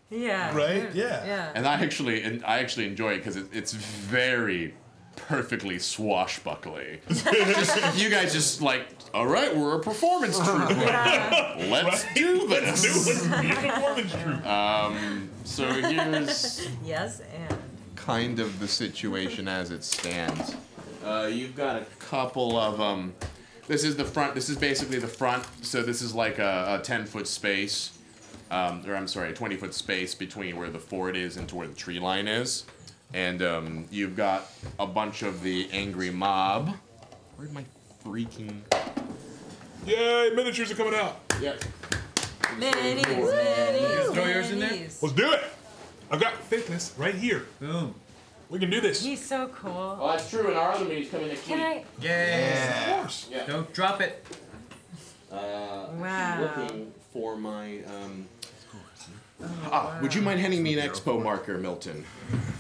Yeah. Right? Yeah. Yeah. And I actually, and I actually enjoy it because it, it's very, perfectly swashbuckly. Just- you guys just like, all right, we're a performance troupe. Let's do Let's do this. it. Be a performance troupe. Um, so here's Yes, and kind of the situation as it stands. Uh, you've got a couple of um. This is the front. This is basically the front. So this is like a, a ten foot space, um, or I'm sorry, a twenty foot space between where the fort is and to where the tree line is, and um, you've got a bunch of the angry mob. Where'd my freaking? Yay, miniatures are coming out. Yep. minis, minis, throw yours in there? Let's do it. I've got Faithless right here. Boom. We can do this. He's so cool. Well, that's true. And our other meeting's coming next Can I? Yeah. Of course. Yeah. Don't drop it. Uh, Wow. looking for my um. Ah, would you mind handing me an expo marker, Milton?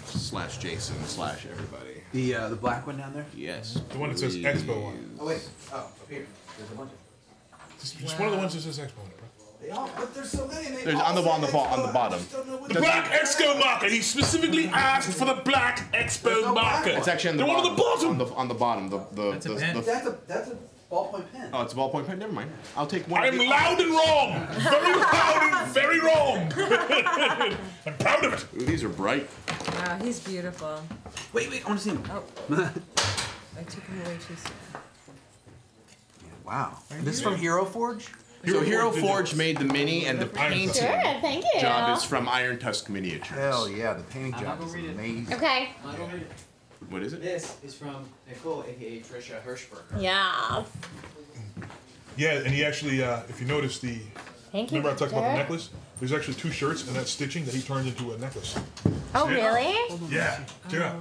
Slash Jason slash everybody. The uh, the black one down there. Yes. The one that says please. Expo on Oh wait. Oh, up here. There's a bunch of. Just, just one of the ones that says Expo on it, bro. They all, but there's so many. They There's on the say on the Expo, on the bottom. just don't know which The black Expo marker. He specifically asked for the black Expo no black marker. one. It's actually on the They're bottom. one on the bottom. On the on the bottom. The the That's a the, pen. the- That's a that's a ballpoint pen. oh, it's a ballpoint pen. Never mind. I'll take one. I'm loud and wrong. Very loud and very wrong. I'm proud of it. Ooh, these are bright. Wow, he's beautiful. Wait, wait. I want to see him. Oh, I took him away too soon. Wow. This is from Hero Forge. So Hero Forge Forge made the mini, and the painting Sure, thank you. job is from Iron Tusk Miniatures. Hell yeah, the painting I'm job gonna is read it. amazing. Okay. I don't read it. What is it? This is from Nicole, aka Trisha Hershberger. Yeah. Yeah, and he actually, uh, if you notice the, Thank you. remember I talked about the necklace? There's actually two shirts and that stitching that he turned into a necklace. Oh, Yeah. really? Yeah, check it out.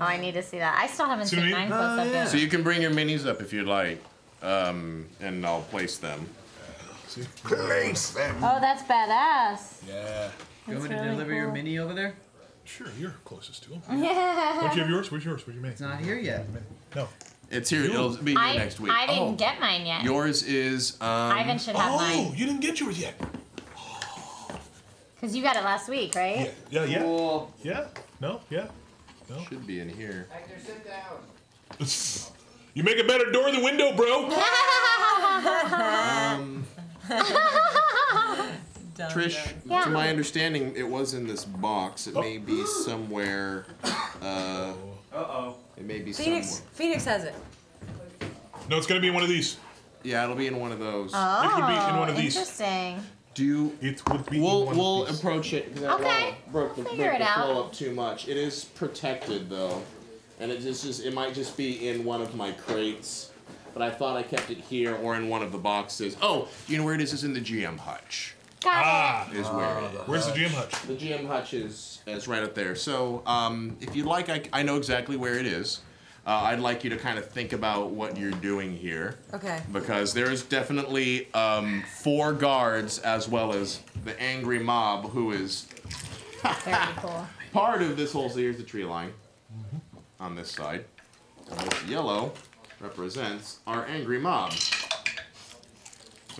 Oh, I need to see that. I still haven't See seen what I mine mean? close up yet. So you can bring your minis up if you'd like, um, and I'll place them. See? Place them. Oh, that's badass. Yeah. You want me to really deliver your mini over there? Sure, you're closest to him. Yeah. Don't you have yours? Where's yours? Where's your It's not here yet. No. It's here. It'll be here I, next week. I didn't Oh, get mine yet. Yours is um. Ivan should have Oh, mine. you didn't get yours yet. Because you got it last week, Yeah, right? yeah, yeah. Cool. Yeah? No? Yeah? No? Should be in here. Hector, sit down. you make a better door than window, bro. Um, Done, Trish, done. Yeah. to my understanding, it was in this box. It may be somewhere. Uh, oh. it may be Phoenix, somewhere. Phoenix has it. No, it's gonna be in one of these. Yeah, it'll be in one of those. Oh, It could be in one of these. interesting. Do you? It would be We'll we'll approach it because I Okay. wanna broke the, Figure break it the out. flow up too much. It is protected though, and it just, just it might just be in one of my crates. But I thought I kept it here or in one of the boxes. Oh, you know where it is? It's in the GM hutch. Got Ah, Is where it is. where's the GM hutch? The GM hutch is, is right up there. So, um, if you'd like, I, I know exactly where it is. Uh, I'd like you to kind of think about what you're doing here. Okay. Because there's definitely um, four guards as well as the angry mob who is. Very cool. part of this whole. So here's the tree line on this side. And this yellow represents our angry mob.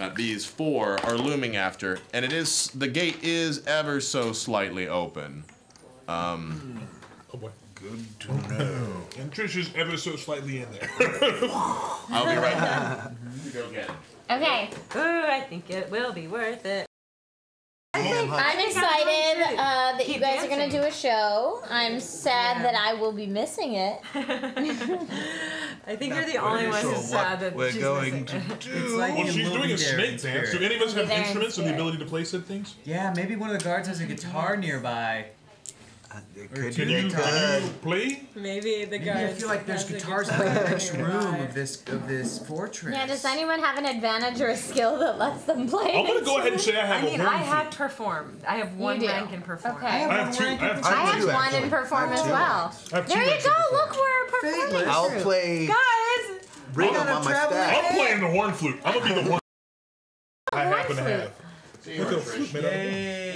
That these four are looming after, and it is the gate is ever so slightly open. Um, Oh boy. Good to know. And Trish is ever so slightly in there. I'll be right back. Go get it. Okay. Ooh, I think it will be worth it. I'm excited uh, that you Keep guys are going to do a show. I'm sad that I will be missing it. I think you're the only one sure who's sad that we're she's going missing. to It's do. like well, she's doing a snake dance. Do any of us have Be there in instruments or the ability to play said things? Yeah, maybe one of the guards has a guitar nearby. Uh, it Or could Can be you, can you play? Maybe the Maybe. I feel like there's guitars in guitar the next room of this of this fortress. Yeah, does anyone have an advantage or a skill that lets them play? I'm gonna go ahead and say I I have mean, a horn I have flute. performed. I have one do. rank in perform. Okay. I have, I have one two- rank I have in two. I have two, one actually. in perform as well. I have two There you go. Look, we're performing I'll group. play. Guys, Bring them I'm on my traveling. staff. I'm playing the horn flute. I'm gonna be the horn. I horn happen to flute. have. See Look at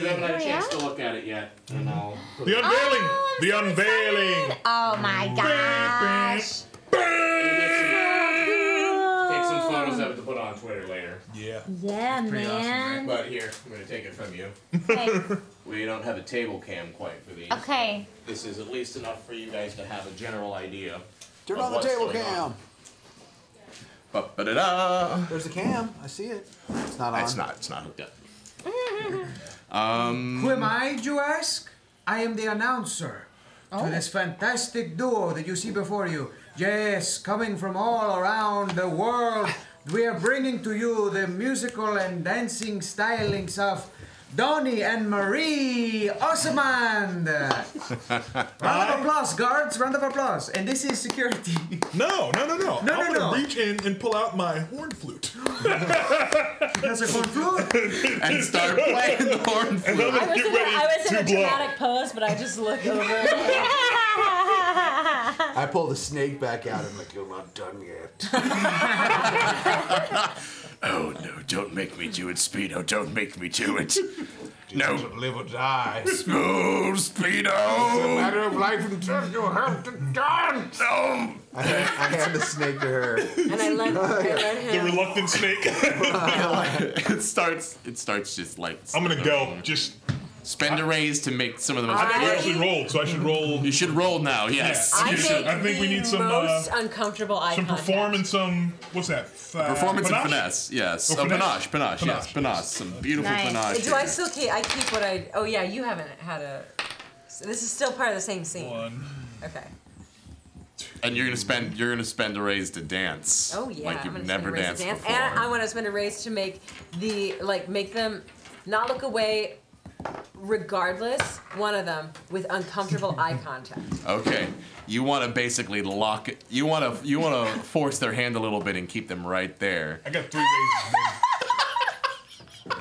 the flute made out of wood. You haven't had a Oh, chance to look at it yet, and I'll. The oh, unveiling. Oh, I'm the so unveiling. excited. Oh my gosh. Take some photos have it to put on Twitter later. Yeah. Yeah, pretty awesome, man. But here, I'm gonna take it from you. Okay. We don't have a table cam quite for these. okay. This is at least enough for you guys to have a general idea. Turn on the table cam. on. Ba-ba-da-da. There's a cam. I see it. It's not on. It's not. It's not hooked up. Mm-hmm. Um. Who am I, you ask? I am the announcer Oh. to this fantastic duo that you see before you. Yes, coming from all around the world, we are bringing to you the musical and dancing stylings of Donny and Marie Osmond. round of applause, guards, round of applause. And this is security. No, no, no, no. No, I'm no, gonna no. reach in and pull out my horn flute. That's a horn flute. and start playing the horn flute. I'm I was get in a, ready I was in to a dramatic pose, but I just look over. I pull the snake back out. I'm like, You're not done yet. Oh no! Don't make me do it, Speedo. Don't make me do it. No. live or die. Speedo. It's a matter of life and death. You have to dance. No! I hand, I hand the snake to her. and I let, I let The reluctant snake. it starts. It starts just like. I'm gonna go. Just Spend a raise to make some of the most. I I- actually rolled, so I should roll You should roll now. Yes. I You make should. I think we the need some, uh, most uncomfortable eye some contact. perform and some what's that? Uh, Performance and finesse. Yes. Oh, Oh, finesse? panache. Panache. Yes. Panache. Panache. Some beautiful Nice. panache. Do I here. still keep? I keep what I. Oh yeah, you haven't had a. so this is still part of the same scene. One. Okay. And you're gonna spend. You're gonna spend a raise to dance. Oh yeah, Like I'm you've gonna never spend a raise danced to dance. before. And I want to spend a raise to make the like make them not look away, regardless. One of them with uncomfortable eye contact. Okay. You want to basically lock it. You want to. You want to force their hand a little bit and keep them right there. I got three raises. baby.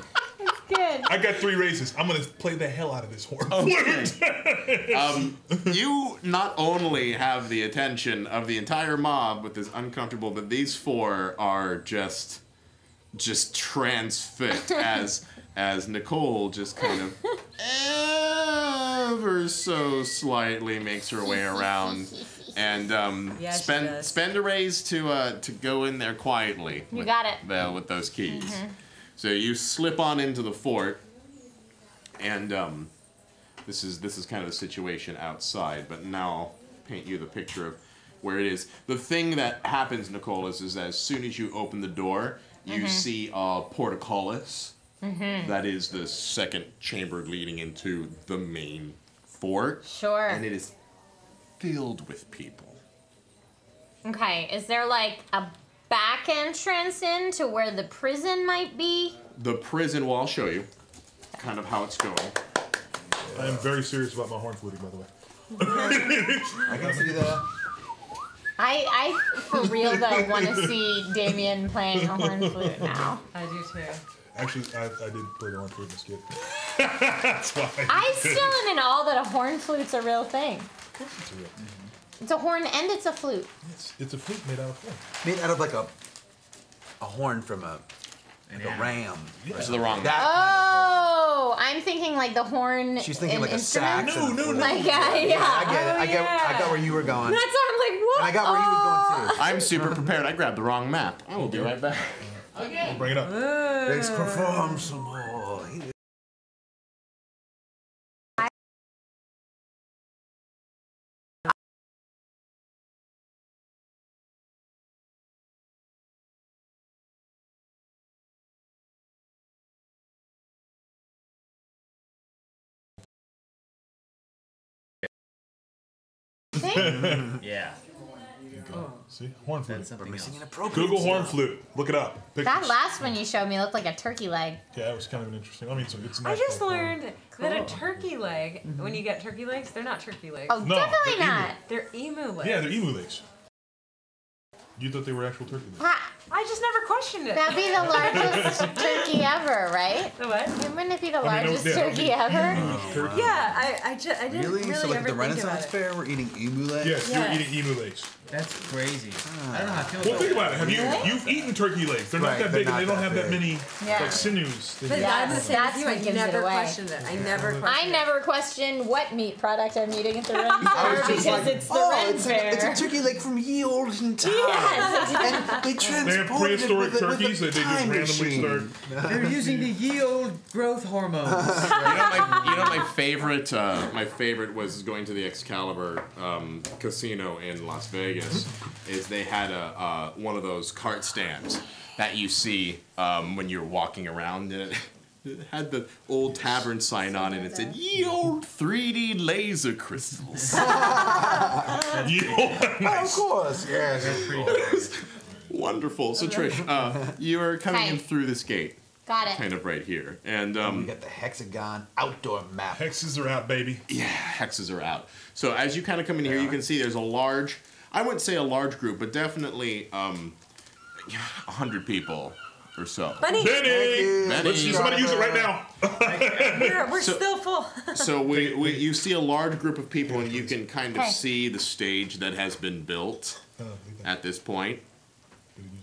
Good. I got three raises. I'm gonna play the hell out of this horn Okay. um, you not only have the attention of the entire mob with this uncomfortable, but these four are just, just transfixed as as Nicole just kind of ever so slightly makes her way around and um, Yeah, spend spend a raise to uh, to go in there quietly. You with, got it. uh, with those keys. So you slip on into the fort, and um, this is this is kind of the situation outside. But now I'll paint you the picture of where it is. The thing that happens, Nicole, is, is that as soon as you open the door, you see a portcullis. Mm-hmm. That is the second chamber leading into the main fort, Sure. and it is filled with people. Okay. Is there like a back entrance into where the prison might be? The prison. Well, I'll show you kind of how it's going. I am very serious about my horn fluting, by the way. I can see that. I, I for real though want to see Damien playing a horn flute now. I do too. Actually, I, I did play the horn flute in this kid. That's why. I still am in all that a horn flute's a real thing. Of course It's a real- It's a horn and it's a flute. It's, it's a flute made out of horn. Made out of like a a horn from a like a animal. ram. This is the wrong. That Oh, I'm thinking like the horn. she's thinking like a sax. No, no, no. Like yeah, yeah. I get it. Oh, I Oh, get I got where you were going. That's why I'm like, what? And I got where he was going too. I'm super prepared. I grabbed the wrong map. I will be right back. We'll bring it up. Let's uh. perform some more. See? Yeah. See? Horn flute. We're else. missing an appropriate. Google horn sound. flute. Look it up. That last one you showed me looked like a turkey leg. Yeah, it was kind of an interesting. I mean, it's, it's a I nice just little horn. learned that a turkey leg, when you get turkey legs, they're not turkey legs. Oh, No, definitely they're not. They're emu legs. Yeah, they're emu legs. You thought they were actual turkey legs. Ha- I just never questioned it. That'd be the largest turkey ever, right? the what? Wouldn't it be the I mean, largest yeah, turkey yeah. ever? Turkey. Yeah, I, I, just, I didn't Really? really, so like ever the think Renaissance about it. Fair, we're eating emu legs. Yes, Yeah. you're eating emu legs. That's crazy. I don't know how I feel Well, about think about it. Have you Really? you've eaten turkey legs? They're Right, not that they're big, and they don't that have that big. many Yeah. like sinews. that But you- I'm the That's- that's you. what I gives it never away. questioned it. I never questioned I never question what meat product I'm eating at the Ren I was Fair because like, it's the oh, Ren it's, Fair. a, it's a turkey leg from ye olden time. Yes. And they They have transported it prehistoric with a, with turkeys a that they just randomly machine. start. They're using the ye old growth hormones. You know, my, you know, my favorite, uh, my favorite was going to the Excalibur um, casino in Las Vegas. Is they had a uh, one of those cart stands that you see um, when you're walking around, and it, it had the old tavern sign on it. and It said "Ye old 3D laser crystals." Oh, of course, yes. Wonderful. So Trish, uh, you are coming in through this gate, Got it. kind of right here, and we um, got the hexagon outdoor map. Hexes are out, baby. yeah, hexes are out. So as you kind of come in here, you can see there's a large, I wouldn't say a large group, but definitely um, a hundred people or so. Bunny, Benny! Benny. Let's see somebody use it right now. we're, we're So- still full. So we, we, you see a large group of people, and you can kind of Okay. see the stage that has been built at this point.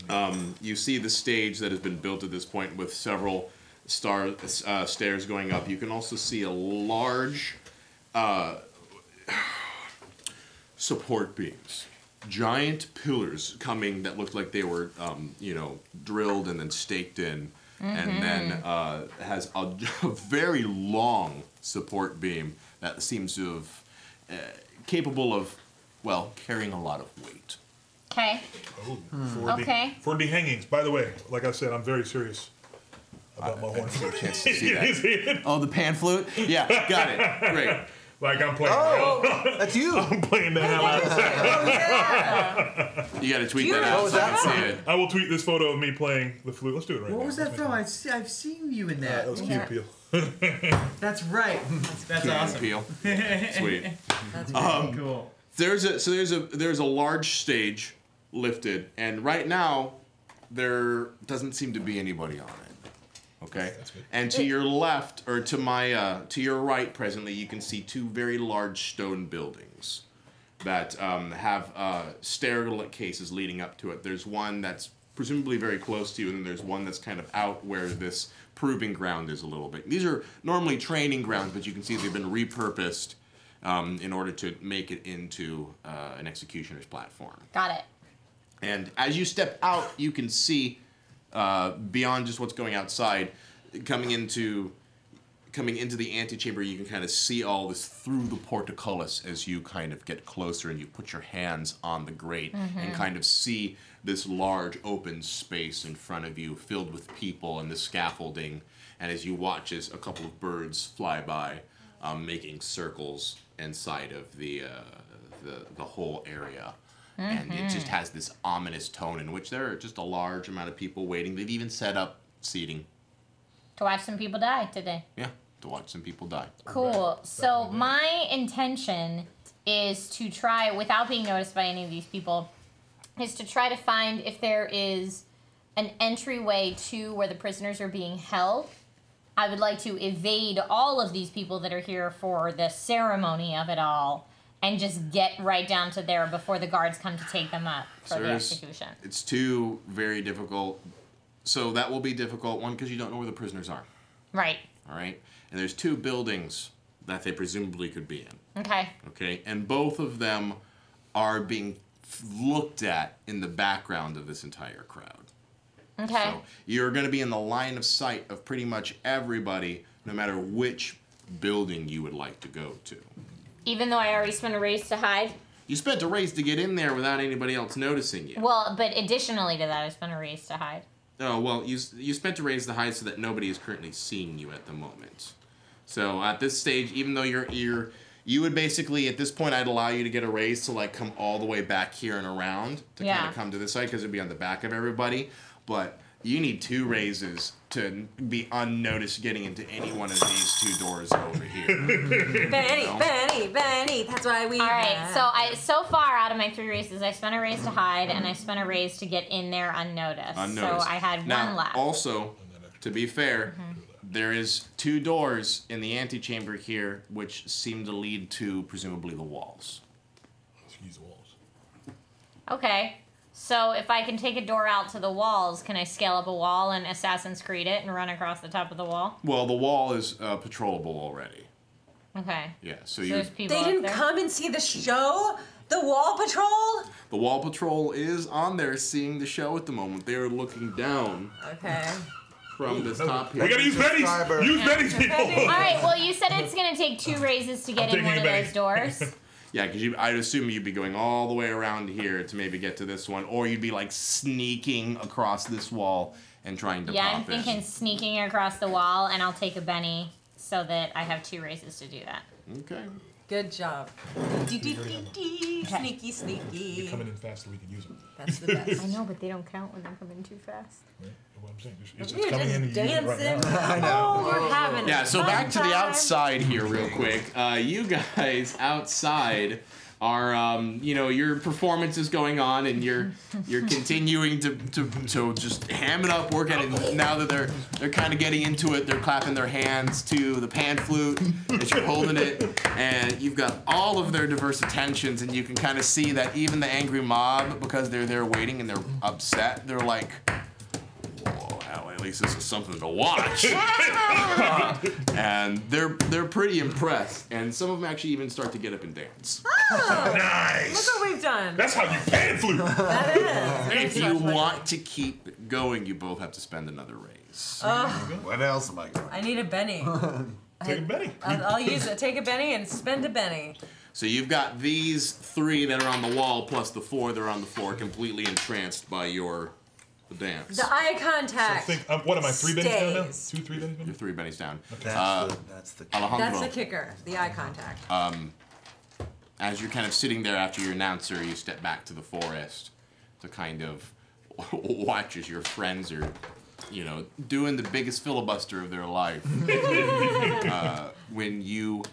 Um, you see the stage that has been built at this point with several star uh, stairs going up. You can also see a large uh, support beams, giant pillars coming that looked like they were, um, you know, drilled and then staked in, and then uh, has a, a very long support beam that seems to have uh, capable of, well, carrying a lot of weight. Okay. Oh, for the- Okay. For the hangings. By the way, like I said, I'm very serious about my horn. chance to see that. You see it? Oh, the pan flute? Yeah, got it. Great. Like I'm playing. Oh, that's you. I'm playing the hell out of that. You got to tweet that What out was so I that can see it. I will tweet this photo of me playing the flute. Let's do it right now. What was that make from? I've, se- I've seen you in Uh, that. that was Key Yeah. Appeal. That's right. That's Key and awesome. Peele. Sweet. That's Um, Cool. There's a so there's a there's a large stage lifted, and right now there doesn't seem to be anybody on it. Okay. That's good. And to your left, or to my uh, to your right, presently, you can see two very large stone buildings that um, have uh, staircases leading up to it. There's one that's presumably very close to you, and then there's one that's kind of out where this proving ground is a little bit. These are normally training grounds, but you can see they've been repurposed um, in order to make it into uh, an executioner's platform. Got it. And as you step out, you can see uh, beyond just what's going outside, coming into coming into the antechamber, you can kind of see all this through the portcullis as you kind of get closer and you put your hands on the grate and kind of see this large open space in front of you filled with people and the scaffolding. And as you watch as a couple of birds fly by, um, making circles inside of the, uh, the, the whole area. And it just mm-hmm. has this ominous tone in which there are just a large amount of people waiting. They've even set up seating. To watch some people die today. Yeah, to watch some people die. Cool. So my intention is to try, without being noticed by any of these people, is to try to find if there is an entryway to where the prisoners are being held. I would like to evade all of these people that are here for the ceremony of it all and just get right down to there before the guards come to take them up for the execution. It's two very difficult. So that will be difficult. One, because you don't know where the prisoners are. Right. All right. And there's two buildings that they presumably could be in. Okay. Okay. And both of them are being looked at in the background of this entire crowd. Okay. So you're going to be in the line of sight of pretty much everybody, no matter which building you would like to go to. Even though I already spent a raise to hide. You spent a raise to get in there without anybody else noticing you. Well, but additionally to that, I spent a raise to hide. Oh well, you you spent a raise to hide so that nobody is currently seeing you at the moment. So at this stage, even though you're you're you would basically at this point I'd allow you to get a raise to like come all the way back here and around to kind of come to this side because it'd be on the back of everybody. But you need two raises to be unnoticed getting into any one of these two doors over here. Benny, No. Benny, Benny. That's why we. All right, so I so far out of my three races, I spent a raise to hide and I spent a raise to get in there unnoticed. unnoticed. So I had now, one left. Mm-hmm. Also, to be fair, there is two doors in the antechamber here which seem to lead to presumably the walls. Let's use the walls. Okay. So if I can take a door out to the walls, can I scale up a wall and Assassin's Creed it and run across the top of the wall? Well, the wall is uh, patrollable already. Okay. Yeah, so So you there's people They didn't there? come and see the show? The Wall Patrol? the wall patrol is on there seeing the show at the moment. They are looking down Okay. from this top here. We gotta use Betty's. Subscriber. Use Betty's people. All right. Well, you said it's gonna take two raises to get in one of back. those doors. Yeah, because I'd assume you'd be going all the way around here to maybe get to this one, or you'd be like sneaking across this wall and trying to yeah, I'm pop in. thinking sneaking across the wall, and I'll take a Benny so that I have two races to do that. Okay. Good job. Dee, dee, dee, dee. Sneaky, sneaky. Coming in fast so we can use them. That's the best. I know, but they don't count when they're coming too fast. Right? What I'm saying. It's, it's, You're it's coming in and just you use right dancing. now. I know. Oh, we're having Yeah, so fun back to the outside here, real quick. Uh, you guys outside are, um, you know, your performance is going on, and you're you're continuing to, to, to just ham it up, work at it. Now that they're they're kind of getting into it, they're clapping their hands to the pan flute as you're holding it, and you've got all of their diverse attentions, and you can kind of see that even the angry mob, because they're there waiting and they're upset, they're like. Whoa, hell, at least this is something to watch. and they're they're pretty impressed, and some of them actually even start to get up and dance. Oh, nice. Look what we've done. That's how you pan flute. That is. If you want to keep going, you both have to spend another raise. What else am I going? I need a Benny. Take a Betty. I'll, I'll use it. Take a Benny and spend a Benny. So you've got these three that are on the wall, plus the four that are on the floor, completely entranced by your the dance. The eye I contact. think, um, what am I, three bennies down now? Two, three bennies down? Your three bennies down. That's Uh, the. That's the. Alejandro, That's the kicker. The eye contact. as you're kind of sitting there after your announcer, you step back to the forest to kind of watch as your friends are, you know, doing the biggest filibuster of their life. uh, when you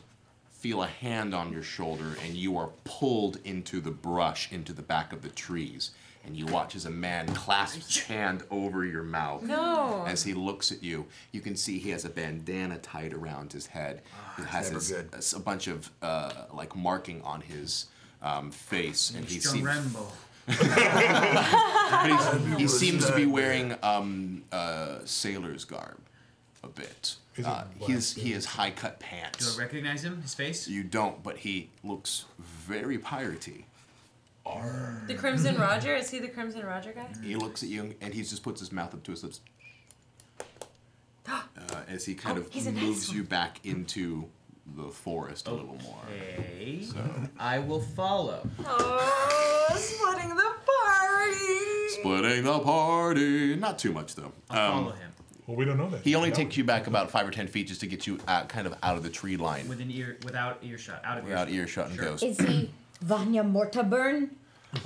feel a hand on your shoulder and you are pulled into the brush, into the back of the trees, and you watch as a man clasps his hand over your mouth. No. As he looks at you, you can see he has a bandana tied around his head. It has never his, good. a, a bunch of uh, like marking on his um, face, and he seems Rambo. but he's, he seems to be wearing um, uh, sailor's garb a bit. Uh, he's he sailor? has high cut pants. Do. I recognize him? His face? You don't, but he looks very piratey. The Crimson Roger. Is he the Crimson Roger guy? He looks at you and he just puts his mouth up to his lips. Uh, as he kind Oh, of he's a nice moves you back into the forest a little more. Okay. So I will follow. Oh, splitting the party. splitting the party. Not too much though. I'll Um, follow him. Well, we don't know that. he only No. takes you back about five or ten feet just to get you out, kind of out of the tree line, Within ear, without earshot, out of without earshot. earshot and Sure. goes. Is he Vanya Mortaburn?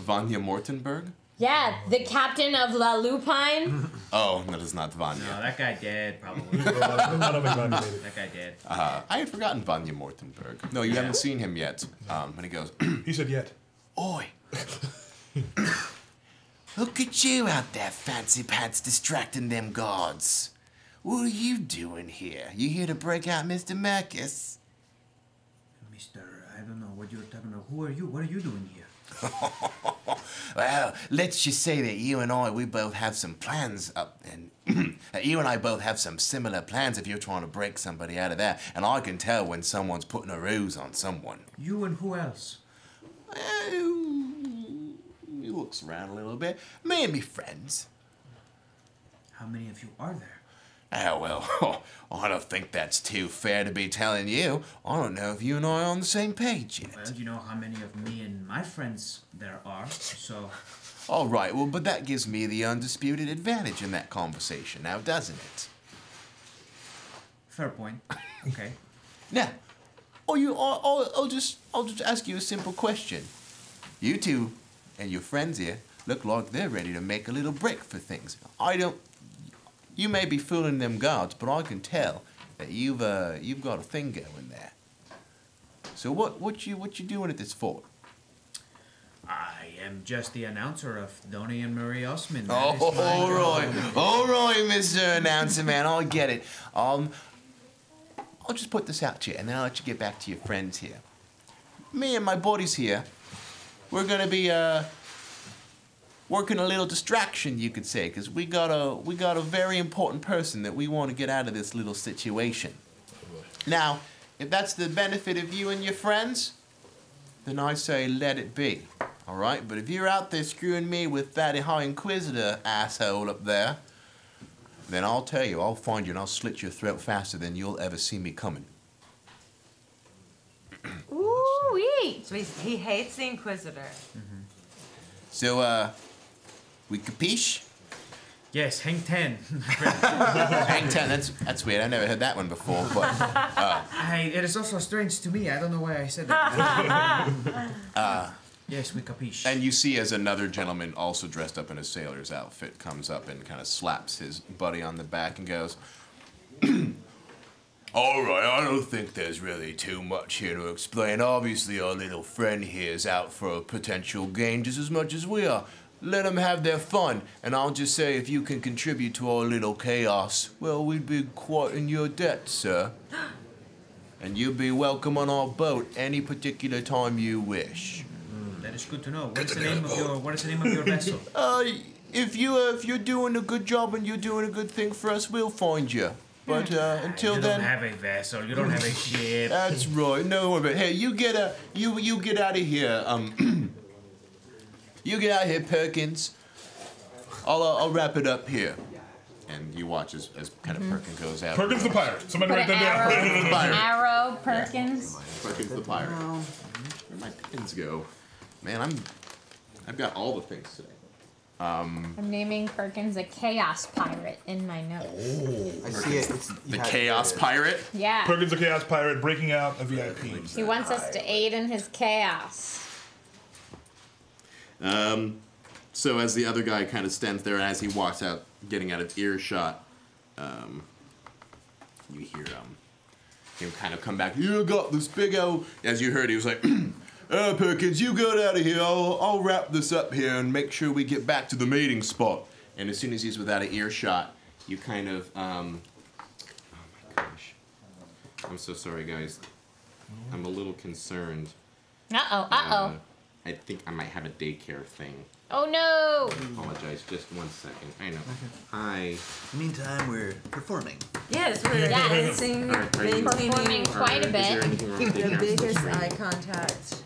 Vanya Mortenberg? Yeah, the captain of La Lupine. Oh, that is not Vanya. No, Vanya. that guy dead, probably. I don't think Ronnie made it. that guy dead. Uh, I had forgotten Vanya Mortenberg. No, you haven't seen him yet. Um, and he goes, He said yet. Oi! Look at you out there, fancy pants, distracting them guards. What are you doing here? You here to break out Mr. Marcus? Mister, I don't know what you're talking about. Who are you? What are you doing here? Well, let's just say that you and I, we both have some plans up, and you and I both have some similar plans if you're trying to break somebody out of there. And I can tell when someone's putting a ruse on someone. You and who else? Oh, he looks around a little bit. Me and me friends. How many of you are there? Oh, well, I don't think that's too fair to be telling you. I don't know if you and I are on the same page yet. Well, you know how many of me and my friends there are, so All right, well, but that gives me the undisputed advantage in that conversation now, doesn't it? fair point. Okay. Now, or you, I'll, I'll, I'll just, I'll just ask you a simple question. You two and your friends here look like they're ready to make a little break for things. I don't. You may be fooling them guards, but I can tell that you've, uh, you've got a thing going there. So what, what you, what you doing at this fort? I am just the announcer of Donny and Marie Osmond. That Oh, all right, all right, Mr. Announcer Man, I get it. Um, I'll just put this out to you, and then I'll let you get back to your friends here. Me and my buddies here, we're gonna be uh working a little distraction, you could say, because we got a we got a very important person that we want to get out of this little situation. Now, if that's the benefit of you and your friends, then I say let it be. All right, but if you're out there screwing me with that High Inquisitor asshole up there, then I'll tell you, I'll find you and I'll slit your throat faster than you'll ever see me coming. Ooh wee. So he hates the Inquisitor. So, uh, we capiche? Yes, hang ten. Hang ten. That's that's weird. I never heard that one before. But I, it is also strange to me. I don't know why I said that. uh, yes, we capiche. and you see as another gentleman, also dressed up in a sailor's outfit, comes up and kind of slaps his buddy on the back and goes, "All right, I don't think there's really too much here to explain. Obviously, our little friend here is out for a potential gain just as much as we are." Let them have their fun, and I'll just say if you can contribute to our little chaos, well, we'd be quite in your debt, sir. And you'd be welcome on our boat any particular time you wish. that is good to know. What's the name of your What is the name of your vessel? Uh, if you uh, if you're doing a good job and you're doing a good thing for us, we'll find you. But uh, until then, you don't have a vessel. You don't have a ship. that's right. No worry. about. Hey, you get a you you get out of here. Um, you get out of here, Perkins. I'll uh, I'll wrap it up here. And you watch as, as kind of Perkins goes out. Perkins the pirate. Somebody Put write an that down. arrow, Pirate. arrow, Perkins. Perkins the pirate. Where'd my pins go? Man, I'm I've got all the things today. Um, I'm naming Perkins a chaos pirate in my notes. I see it. It's, the chaos pirate. Yeah. Perkins the chaos pirate breaking out a VIP. He wants us to aid in his chaos. Um, so as the other guy kind of stands there, and as he walks out, getting out of earshot, um, you hear um, him kind of come back. You got this big old. As you heard, he was like, "Uh, Perkins, you get out of here. I'll, I'll wrap this up here and make sure we get back to the meeting spot." And as soon as he's without an earshot, you kind of. Um, oh my gosh, I'm so sorry, guys. I'm a little concerned. Uh oh. Uh oh. I think I might have a daycare thing. Oh no. Apologize, just one second. I know. Hi. Meantime, we're performing. Yes, we're Yes. dancing, Are- are you- Performing quite a bit. anything wrong the biggest eye contact.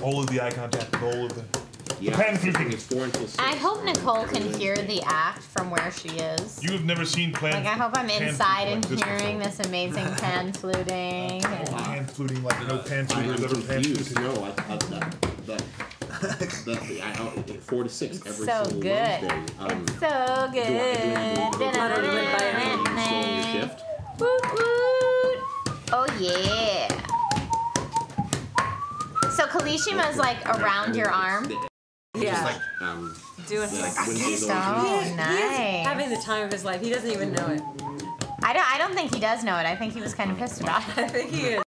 All of the eye contact, all of the. Yeah, pan it's four until six. I hope Nicole can hear the act from where she is. You have never seen plan. Like I hope I'm inside and like hearing before. this amazing pan fluting. and- Pan fluting like no pan I fluter am has ever pan confused. fluted. No, I, I, that, that, that's the, I, I, four to six It's every so single good. Wednesday. Um, It's so do I, do I, do I, Not do I, do I still on your shift? Woot woot. Oh yeah. So Kalishima's like around your arm. Yeah. Um, Doing like his. Wednesdays So on. He is nice. having the time of his life. He doesn't even know it. I don't. I don't think he does know it. I think he was kind of pissed about it. I think he is.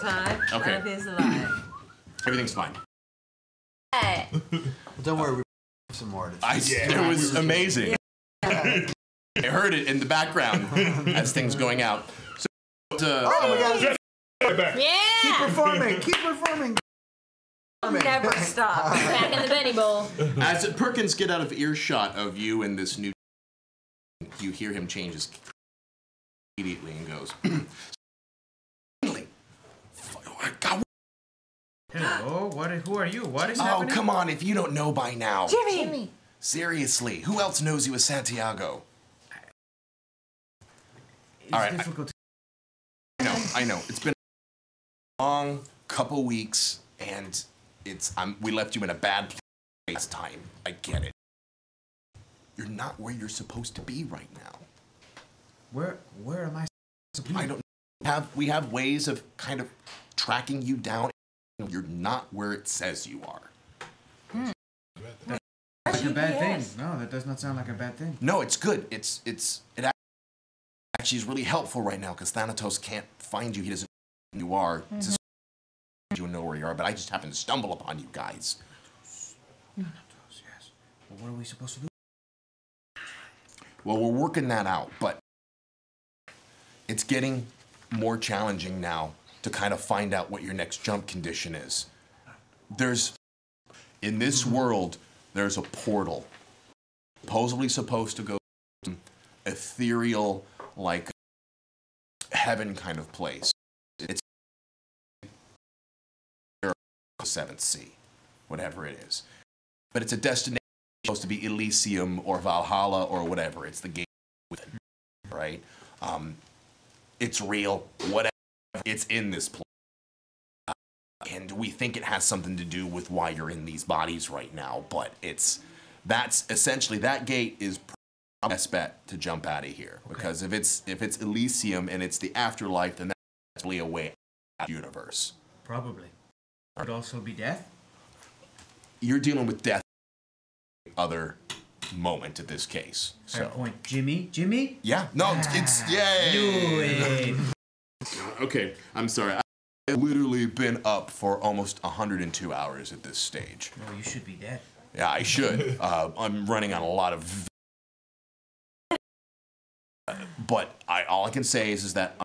Time Okay. of his. Everything's fine. Hey, Well, don't worry, we have some more. To I, Yeah. it was amazing. I heard it in the background as things going out. So, uh, Oh my God! Right back. Keep performing. Keep performing. Never stop. Back in the Benny Bowl. As Perkins get out of earshot of you and this new, you hear him change his immediately and goes. "Finally. F- God, Hello. What? Who are you? What is Oh, happening? come on! If you don't know by now, Jimmy. seriously, who else knows you as Santiago? It's All right, I- I know, I know. It's been a long couple weeks, and it's I'm, we left you in a bad place time. I get it. You're not where you're supposed to be right now. Where? Where am I? supposed to be? I don't have we have ways of kind of tracking you down. You're not where it says you are. Like a bad thing. No, that does not sound like a bad thing. No, it's good. It's it's it actually is really helpful right now because Thanatos can't find you. He doesn't know who you are. Mm-hmm. It's just you know where you are, but I just happened to stumble upon you guys. Yes. Well, what are we supposed to do? Well, we're working that out, but it's getting more challenging now to kind of find out what your next jump condition is. There's In this mm-hmm. world, there's a portal, supposedly supposed to go to ethereal, like heaven kind of place. It's seventh sea, whatever it is. But it's a destination supposed to be Elysium or Valhalla or whatever. It's the game within, right? Um, it's real, whatever. It's in this place. Uh, and we think it has something to do with why you're in these bodies right now, but it's that's essentially that gate is the best bet to jump out of here because if it's if it's Elysium and it's the afterlife, then that's really a way out of the universe. Probably. Could also be death. You're dealing with death, other moment at this case. Fair So point. Jimmy? Jimmy? yeah, no, it's, it's yeah. Okay, I'm sorry. I've literally been up for almost 102 hours at this stage. Oh, you should be dead. Yeah, I should. uh, I'm running on a lot of. But I, all I can say is, is that the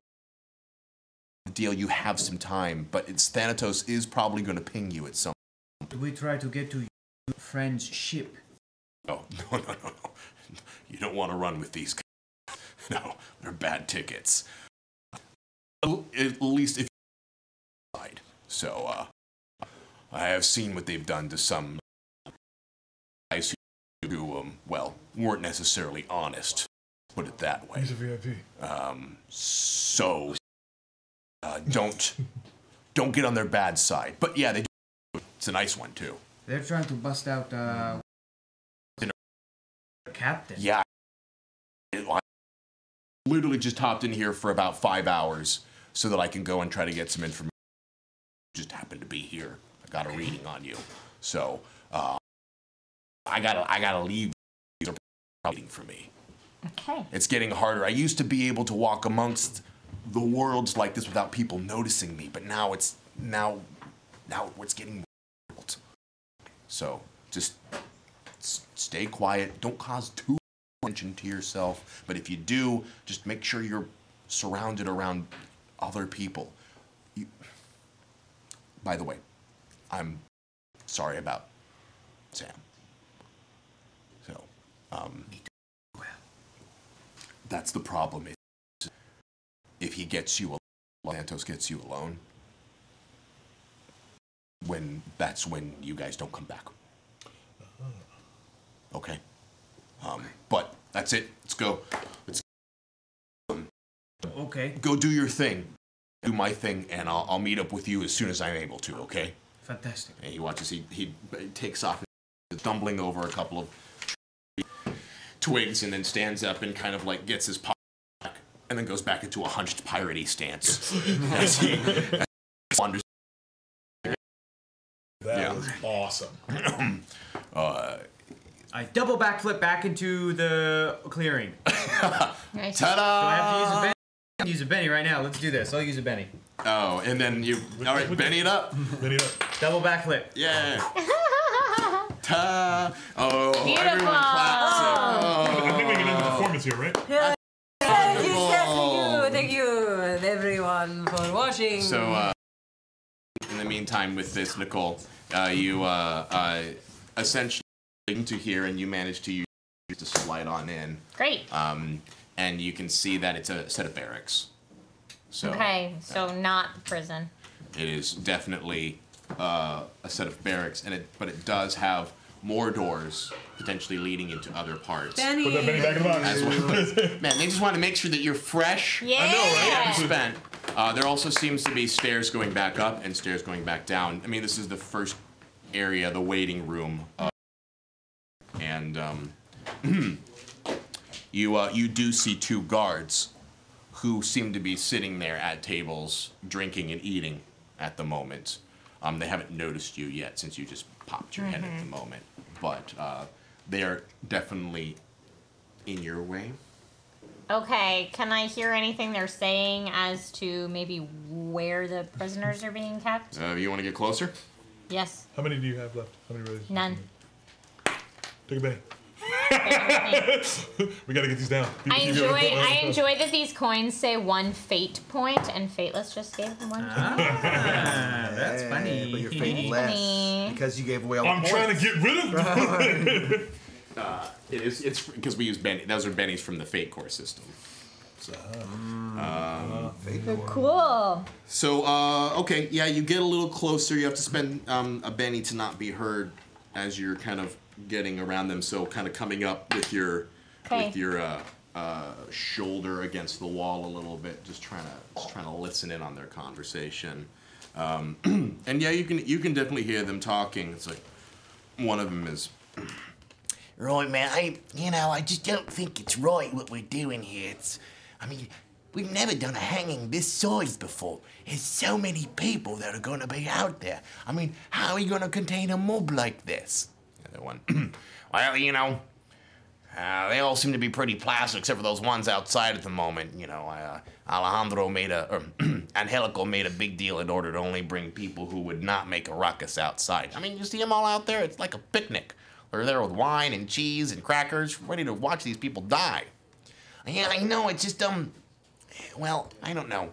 deal you have some time, but it's Thanatos is probably going to ping you at some. Do we try to get to your friend's ship? Oh no no no no! You don't want to run with these. guys. No, they're bad tickets. At least if side. So uh, I have seen what they've done to some guys who, who um, well, weren't necessarily honest. Put it that way. He's a VIP. Um, so uh, don't don't get on their bad side. But yeah, they. Do. It's a nice one too. They're trying to bust out uh captain. Yeah. I literally just hopped in here for about five hours so that I can go and try to get some information. Just happened to be here. I got a reading on you. So, uh, I gotta, I gotta leave. These are waiting for me. Okay. It's getting harder. I used to be able to walk amongst the worlds like this without people noticing me, but now it's, now, now it's getting difficult. So, just stay quiet. Don't cause too much attention to yourself. But if you do, just make sure you're surrounded around other people. You, by the way, I'm sorry about Sam. So, um, that's the problem. If he gets you alone, Santos gets you alone, when that's when you guys don't come back. Okay. Um, but that's it. Let's go. Let's Okay. go do your thing. Do my thing, and I'll, I'll meet up with you as soon as I'm able to. Okay. Fantastic. And he watches. He he takes off, stumbling over a couple of twigs, and then stands up and kind of like gets his and then goes back into a hunched piratey stance as he wanders. That Yeah. was awesome. Uh, I double backflip back into the clearing. Do Nice. I ta-da! have to use a Benny? I can use a Benny right now. Let's do this. I'll use a Benny. Oh, and then you. All right, Benny it up. Then he Double backflip. Yeah. Ta. Oh, Beautiful. everyone claps. I Oh. think we can end the performance here, right? Thank everyone, for watching. So, uh, in the meantime, with this, Nicole, uh, you uh, uh, essentially to here, and you manage to use to slide on in, Great. um, and you can see that it's a set of barracks. So Okay, so not prison. it is definitely uh, a set of barracks, and it but it does have more doors potentially leading into other parts. Benny. Put that Benny back in the box. As well. Man, they just want to make sure that you're fresh. Yeah. I know, right? and spent. Uh, there also seems to be stairs going back up and stairs going back down. I mean, this is the first area, the waiting room, uh, and um, you uh, you do see two guards who seem to be sitting there at tables, drinking and eating at the moment. Um, they haven't noticed you yet since you just popped your head at the moment, but uh, they are definitely in your way. Okay, can I hear anything they're saying as to maybe where the prisoners are being kept? Uh, you want to get closer? Yes. How many do you have left? How many roses? None. Take a Benny. We gotta get these down. People keep enjoy I enjoy that these coins say one fate point and Faithless just gave them one. Ah, that's funny. But your Faithless. Tiffany. Because you gave away all the I'm points. trying to get rid of them. Uh, it is. It's because we use Benny. Those are Bennies from the Fate Core system. So, um, Cool. so uh, okay, yeah, you get a little closer. You have to spend um, a Benny to not be heard as you're kind of getting around them. So, kind of coming up with your Okay. with your uh, uh, shoulder against the wall a little bit, just trying to just trying to listen in on their conversation. Um, and yeah, you can you can definitely hear them talking. It's like one of them is Right, man. I, you know, I just don't think it's right what we're doing here. It's, I mean, we've never done a hanging this size before. There's so many people that are gonna be out there. I mean, how are you gonna contain a mob like this? The other one. well, you know, uh, they all seem to be pretty placid, except for those ones outside at the moment. You know, uh, Alejandro made a, or Angelico made a big deal in order to only bring people who would not make a ruckus outside. I mean, you see them all out there. It's like a picnic. They're there with wine and cheese and crackers, ready to watch these people die. Yeah, I know. It's just um, well, I don't know.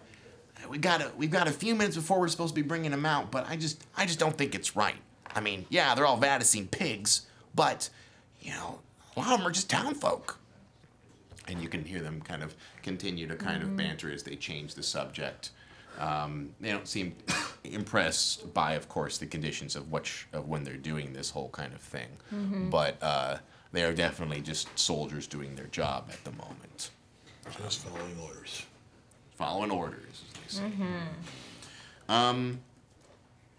We got a, we've got a few minutes before we're supposed to be bringing them out, but I just I just don't think it's right. I mean, yeah, they're all Vaticine pigs, but you know, a lot of them are just town folk. And you can hear them kind of continue to kind of banter as they change the subject. Um, they don't seem impressed by, of course, the conditions of which of when they're doing this whole kind of thing. But uh, they are definitely just soldiers doing their job at the moment, Just following orders. following orders, as they say. Um,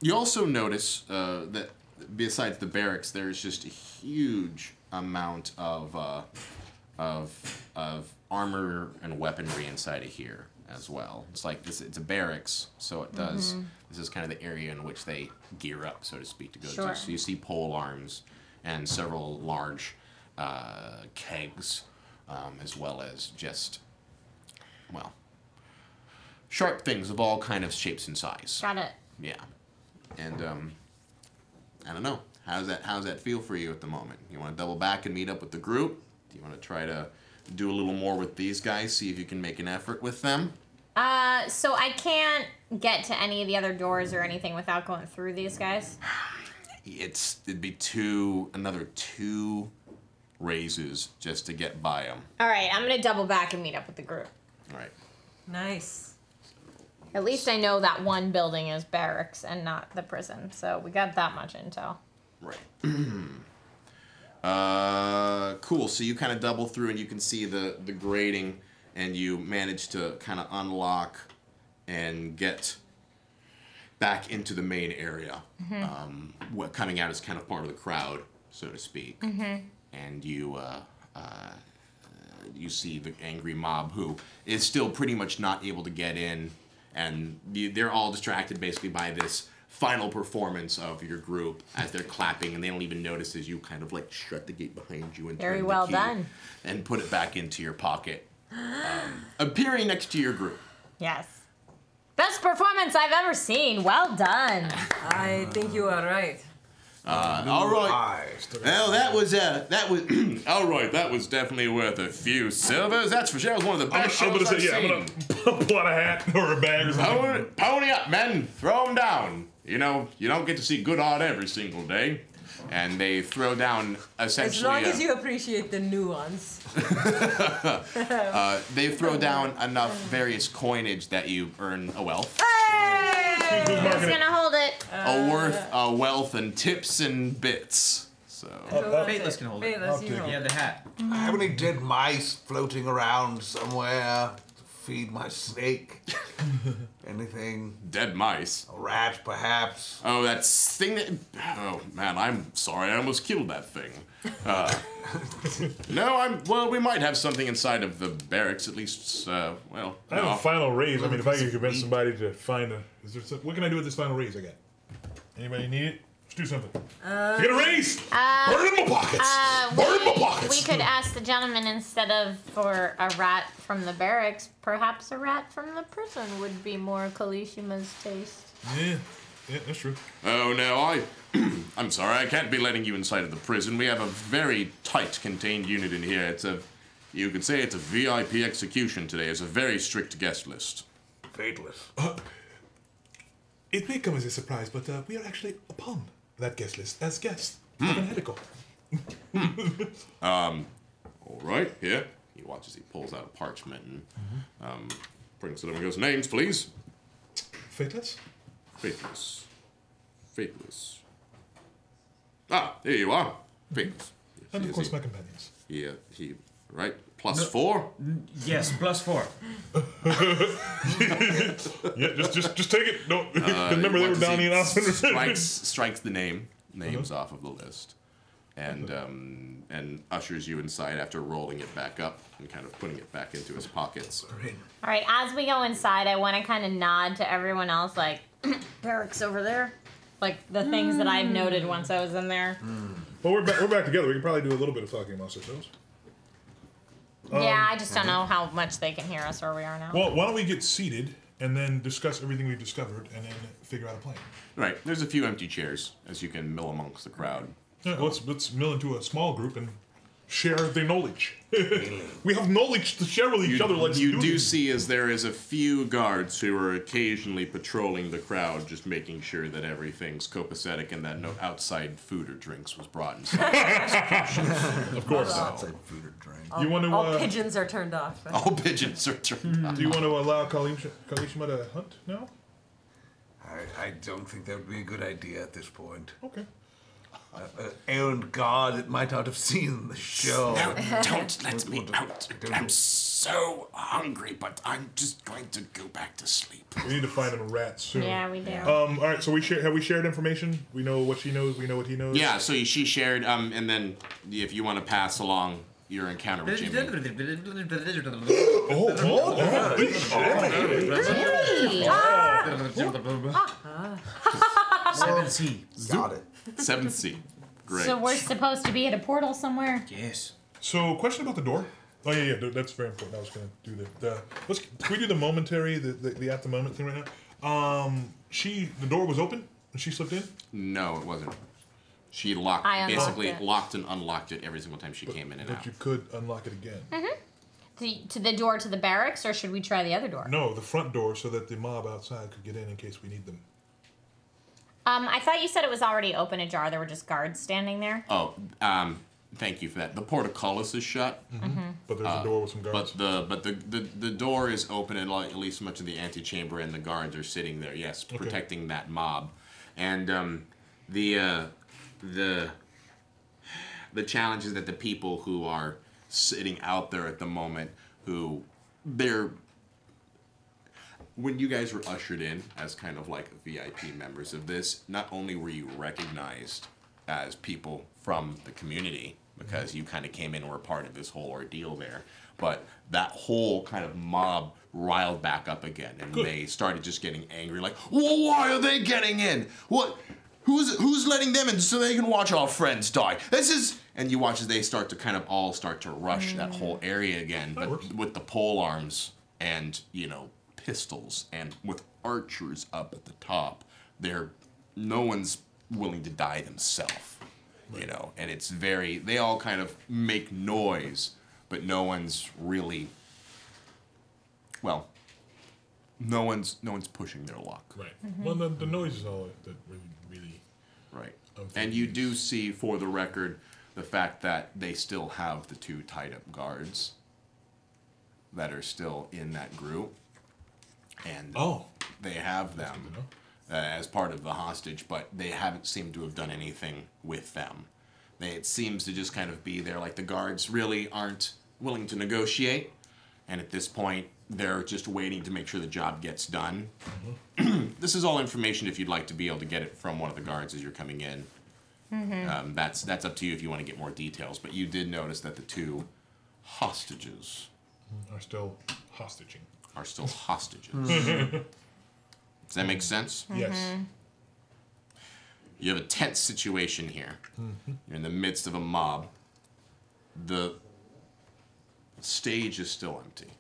you also notice uh, that besides the barracks, there's just a huge amount of uh, of of armor and weaponry inside of here as well. It's like this. It's a barracks, so it does. This is kind of the area in which they gear up, so to speak, to go Sure. to. So you see pole arms and several large uh, kegs, um, as well as just well sharp things of all kind of shapes and size. Got it. Yeah. And um I don't know. How's that how's that feel for you at the moment? You want to double back and meet up with the group? Do you want to try to do a little more with these guys, see if you can make an effort with them? Uh, so I can't get to any of the other doors or anything without going through these guys. It's it'd be two another two raises just to get by them. All right, I'm gonna double back and meet up with the group. All right. Nice. At least I know that one building is barracks and not the prison, so we got that much intel. Right. uh, cool. So you kind of double through and you can see the the grading, and you manage to kind of unlock and get back into the main area. Um, what coming out as kind of part of the crowd, so to speak. And you uh, uh, you see the angry mob who is still pretty much not able to get in, and they're all distracted basically by this final performance of your group as they're clapping, and they don't even notice as you kind of like shut the gate behind you and Very turn the well key done. and put it back into your pocket, um, appearing next to your group. Yes. Best performance I've ever seen. Well done. I think you are right. Uh, all right. Well, that was uh, that was all right. That was definitely worth a few silvers. That's for sure. It was one of the best I'm, best I'm shows gonna I've say, yeah, seen. I'm gonna pull out a hat or a bag or something. Pony, pony up, men. Throw them down. You know, you don't get to see good art every single day. And they throw down essentially. As essentially. long as uh, you appreciate the nuance. uh, they throw down enough various coinage that you earn a wealth, Hey! Who's Who's marking it? gonna hold it? a worth, a wealth, and tips and bits. So. Who Faithless can hold it. Faithless, Oh, you hold you have it. the hat. I have any dead mice floating around somewhere to feed my snake? Anything? Dead mice. A rat, perhaps? Oh, that thing that. Oh, man, I'm sorry. I almost killed that thing. Uh, no, I'm. Well, we might have something inside of the barracks, at least. Uh, well, I have no. a final raise. I mean, if I could convince somebody to find a, is there some, what can I do with this final raise I got? Anybody need it? Let's do something. Uh, Get a raise. Uh, Burn it in my pockets. uh, Burn it in my we, could ask the gentleman instead of for a rat from the barracks, perhaps a rat from the prison would be more Kalishima's taste. Yeah, yeah, that's true. Oh no, I. I'm sorry, I can't be letting you inside of the prison. We have a very tight contained unit in here. It's a. You could say it's a VIP execution today. It's a very strict guest list. Faithless. It may come as a surprise, but uh, we are actually upon that guest list as guests. Hmm. Fanatical. Um, all right, here. He watches. He pulls out a parchment and um, brings it up and goes, "Names, please." Faithless. Faithless. Faithless. Ah, here you are. Faithless. And Yes, of course, he- my companions. Yeah, he. Right. Plus No. four. Yes, plus four. yeah, just just just take it. No, Uh, remember they were watches Donny he and Osmond. strikes strikes the name names Uh-huh. off of the list, and um, and ushers you inside after rolling it back up and kind of putting it back into his pockets. All right, as we go inside, I want to kind of nod to everyone else, like barracks over there, like the things that I've noted once I was in there. Well, we're back, we're back together. We can probably do a little bit of talking amongst ourselves. yeah, I just don't know how much they can hear us where we are now. Well, why don't we get seated and then discuss everything we've discovered and then figure out a plan? Right. There's a few empty chairs as you can mill amongst the crowd. Yeah, let's let's mill into a small group and share the knowledge. we have knowledge to share with each You, other. Let's you do, do see as there is a few guards who are occasionally patrolling the crowd, just making sure that everything's copacetic and that no outside food or drinks was brought inside. of course. Outside food or drink. All, You want to? all Uh, pigeons are turned off. All pigeons are turned off. do you want to allow Kalish- Kalishima to hunt now? I, I don't think that would be a good idea at this point. Okay. Uh, uh, errant God, it might not have seen the show. No, don't let me out. I'm so hungry, but I'm just going to go back to sleep. We need to find him a rat soon. Yeah, we do. Um. All right. So we share. Have we shared information? We know what she knows. We know what he knows. Yeah, so she shared, um, and then if you want to pass along your encounter with Jimmy. Oh, oh, Seventh Sea. Got it. Seventh Sea. Great. So we're supposed to be at a portal somewhere. Yes. So, question about the door. Oh yeah, yeah, that's very important. I was gonna do the. the let's can we do the momentary, the, the, the at the moment thing right now. Um, she the door was open and she slipped in. No, it wasn't. She locked, I unlocked basically it. locked and unlocked it every single time she came in and But out. you could unlock it again. To, to the door to the barracks, or should we try the other door? No, the front door, so that the mob outside could get in in case we need them. Um, I thought you said it was already open ajar. There were just guards standing there. Oh, um, thank you for that. The portcullis is shut. But there's a door with some guards. But the but the, the, the door is open and like, at least much of the antechamber and the guards are sitting there. Yes, protecting that mob, and um, the uh, the the challenge is that the people who are sitting out there at the moment, who they're when you guys were ushered in as kind of like VIP members of this, not only were you recognized as people from the community because you kind of came in and were part of this whole ordeal there, but that whole kind of mob riled back up again and Good. they started just getting angry like, well, why are they getting in? What? Who's who's letting them in so they can watch our friends die? This is and you watch as they start to kind of all start to rush mm. that whole area again, but with the pole arms and you know pistols and with archers up at the top they're no one's willing to die themselves you know? And it's very they all kind of make noise but no one's really well no one's no one's pushing their luck. Right. Mm-hmm. Well, the, the noise is all that really, really. right. and you do see for the record the fact that they still have the two tied up guards that are still in that group and Oh. they have them good to know. uh, as part of the hostage, but they haven't seemed to have done anything with them. They, it seems to just kind of be there, like the guards really aren't willing to negotiate, and at this point, they're just waiting to make sure the job gets done. this is all information if you'd like to be able to get it from one of the guards as you're coming in. Um, that's that's up to you if you want to get more details. But you did notice that the two hostages Are still hostaging. Are still hostages. Mm-hmm. Does that make sense? Mm-hmm. Yes. You have a tense situation here. Mm-hmm. You're in the midst of a mob. The stage is still empty.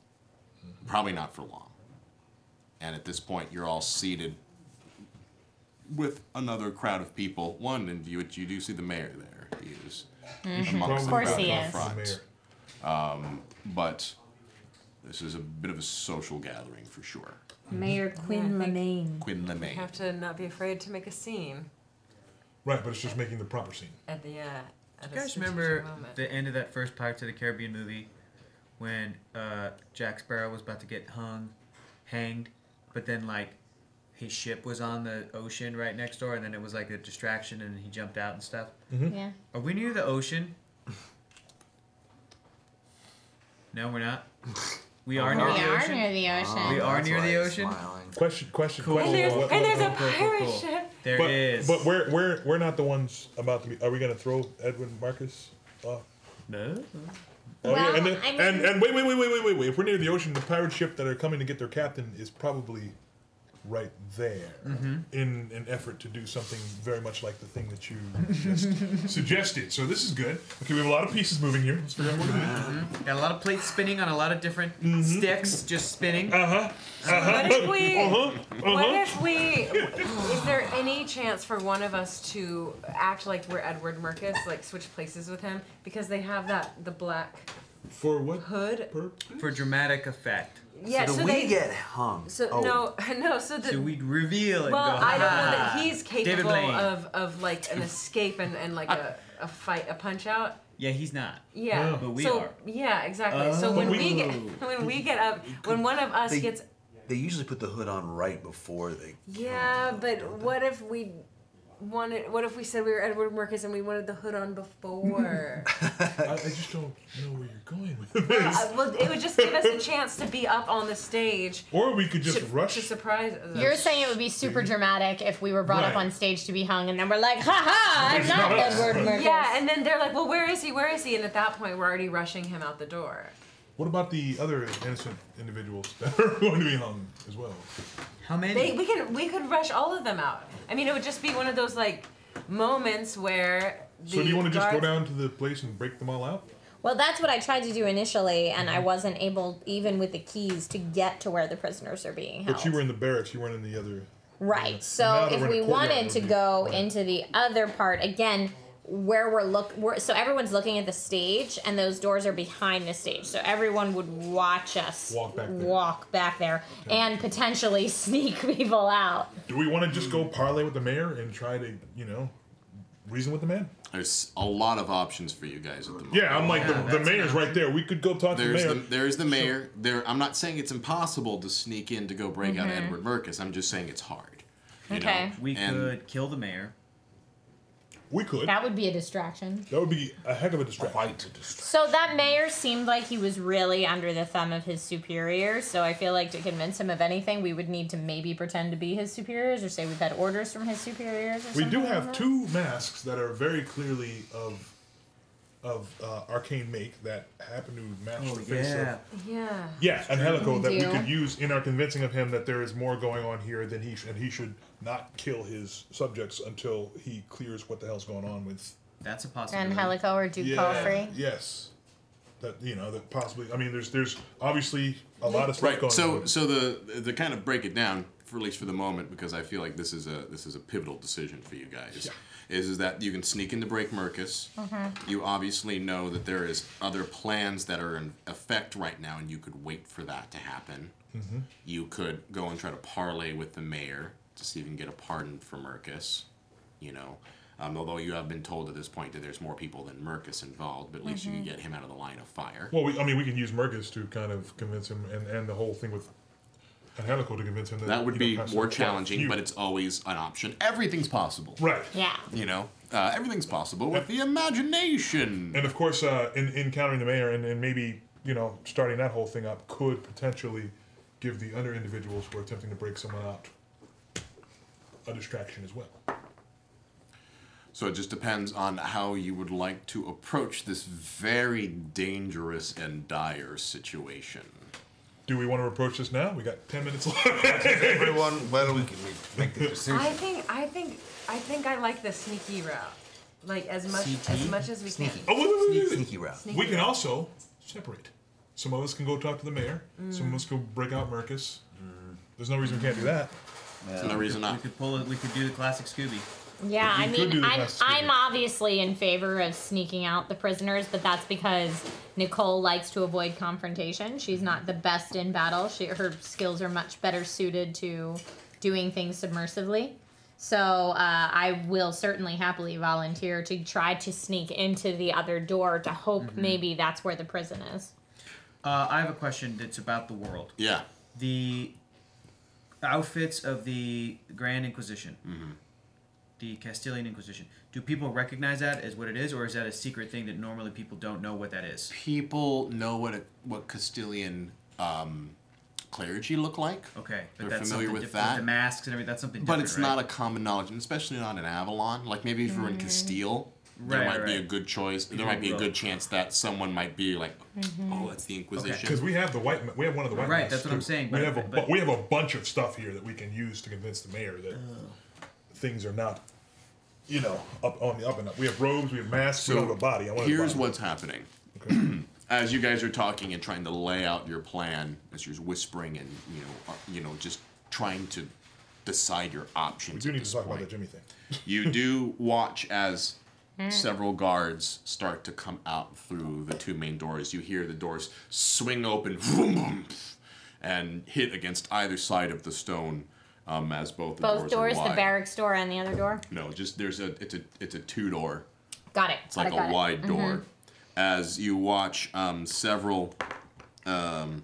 Probably not for long. And at this point, you're all seated with another crowd of people. One, and you, you do see the mayor there. He is amongst the course crowd he up is. front. The mayor. Um, but this is a bit of a social gathering for sure. Mayor Quinn Lemaine. Quinn We Lemaine. have to not be afraid to make a scene Right, but it's just making the proper scene. at the uh, at You guys remember moment. the end of that first Pirates of the Caribbean movie when uh, Jack Sparrow was about to get hung, hanged, but then like his ship was on the ocean right next door, and then it was like a distraction, and he jumped out and stuff. Yeah. Are we near the ocean? No, we're not. We are We near the are ocean. near the ah, ocean. We are near the ocean. smiling. Question, question, Cool. question. And there's, What- and what- there's a cool, cool, pirate cool. ship. There but, is. but we're we're we're not the ones about to be. Are we going to throw Edwin Marcus off? no. Oh yeah, and Well, then, I mean- and and wait wait wait wait wait wait wait. If we're near the ocean, the pirate ship that are coming to get their captain is probably right there in an effort to do something very much like the thing that you just suggested. So this is good. Okay, we have a lot of pieces moving here. Let's figure out what to do. Got a lot of plates spinning on a lot of different sticks, just spinning. Uh huh. Uh What if we? Uh-huh. What if we? Is there any chance for one of us to act like we're Edward Marcus, like switch places with him because they have that the black For what hood? purpose? For dramatic effect. Yeah, so so, do we they. get hung? so oh, no, no. So the. So we'd reveal it. well, go, I don't know that he's capable of, of like an escape and, and like a, a fight, a punch out. Yeah, he's not. Yeah, Yeah. But we so, are. Yeah, exactly. so when we, we- get oh. when we get up, when one of us They- gets they usually put the hood on right before they. Yeah, but what if we wanted? What if we said we were Edward Marcus and we wanted the hood on before? I, I just don't know where you're going with Uh, this. well, it would just give us a chance to be up on the stage Or we could just to, rush. to surprise us. You're saying it would be super dramatic if we were brought up on stage to be hung, and then we're like, "Ha ha! I'm not not. Edward Marcus." yeah, and then they're like, "Well, where is he? Where is he?" And at that point, we're already rushing him out the door. What about the other innocent individuals that are going to be hung as well? How many? They, we could we could rush all of them out. I mean, it would just be one of those like moments where. The So do you want to just go down to the place and break them all out? Well, that's what I tried to do initially, and I wasn't able, even with the keys, to get to where the prisoners are being held. But you were in the barracks. You weren't in the other. Right. Now So if we're in we a courtyard, wanted to go right. into the other part again, where we're look, we're, so everyone's looking at the stage, and those doors are behind the stage. So everyone would watch us Walk back there. walk back there and potentially sneak people out. Do we want to just go parlay with the mayor and try to, you know, reason with the man? There's a lot of options for you guys at the moment. Yeah, I'm like Yeah, the, the mayor's right there. We could go talk to the mayor. the, there's the mayor. There, I'm not saying it's impossible to sneak in to go break out mm-hmm. Edward Mercus. I'm just saying it's hard. you know? Okay. we And- could kill the mayor. We could. That would be a distraction. That would be a heck of a distraction. Quite a distraction. So that mayor seemed like he was really under the thumb of his superiors. So I feel like to convince him of anything, we would need to maybe pretend to be his superiors, or say we've had orders from his superiors. Or We something do have that. two masks that are very clearly of of uh, arcane make that happen to match Oh the face yeah. of Yeah. yeah, and Helico We that we could use in our convincing of him that there is more going on here than he sh- and he should not kill his subjects until he clears what the hell's going on with That's a possibility. And Helico or Duke yeah Palfrey. yes that you know that possibly I mean there's there's obviously a lot of stuff Right. going So, on so the the kind of break it down, for at least for the moment, because I feel like this is a this is a pivotal decision for you guys. Is is that you can sneak into break Mercus. Mm-hmm. You obviously know that there is other plans that are in effect right now, and you could wait for that to happen. Mm-hmm. You could go and try to parlay with the mayor to see if you can get a pardon for Mercus. You know. Um, although you have been told at this point that there's more people than Mercus involved, but at least you can mm-hmm. get him out of the line of fire. well we, I mean we can use Mercus to kind of convince him and, and the whole thing with and Helico to convince him that That would be more challenging, you- but it's always an option. Everything's possible. right Yeah. You know, uh, everything's possible with the imagination. And of course, uh, in, encountering the mayor and, and maybe, you know, starting that whole thing up could potentially give the other individuals who are attempting to break someone out a distraction as well. So it just depends on how you would like to approach this very dangerous and dire situation. Do we want to approach this now? We got 10 minutes left. Everyone, well, we can make, make the decision. I think I think I think I like the sneaky route. Like as much CT? as much as we Sneaky. can. oh, wait, wait, wait, wait. Sneaky route. Sneaky We can route. also separate. Some of us can go talk to the mayor. Some of us go break out Mercus. Mm. There's no reason we can't do that. There's no reason We not. could pull it. We could do the classic Scooby. Yeah, I You could mean, I'm, I'm obviously in favor of sneaking out the prisoners, but that's because Nicole likes to avoid confrontation. She's not the best in battle. She, her skills are much better suited to doing things submersively. So uh, I will certainly happily volunteer to try to sneak into the other door to hope Mm-hmm. maybe that's where the prison is. Uh, I have a question that's about the world. Yeah. The outfits of the Grand Inquisition, the Castilian Inquisition. Do people recognize that as what it is, or is that a secret thing that normally people don't know what that is? People know what a, what Castilian um, clergy look like. Okay, but They're that's familiar something with different. that. the masks and everything. That's something. But different, it's right? not a common knowledge, and especially not in Avalon. Like maybe if you're in Castile, there Right, might be a good choice. There Yeah, might be a good chance that someone might be like, "Oh, that's the Inquisition." Because we have the white, we have one of the white. Right, masks, that's what I'm too. saying, We have a, bu- but- we have a bunch of stuff here that we can use to convince the mayor that things are not, you know, up on the up and up. We have robes, we have masks, we don't have a body. I want a here's body. what's happening. as you guys are talking and trying to lay out your plan, as you're whispering and you know, uh, you know, just trying to decide your options. We do need to this talk about the Jimmy thing. You do watch as several guards start to come out through the two main doors. You hear the doors swing open vroom, vroom, and hit against either side of the stone um, as both the Both doors, doors, are the barracks door and the other door. No, just there's a it's a it's a two door. Got it. It's like got it, got a it. wide Mhm. door. As you watch um, several, um,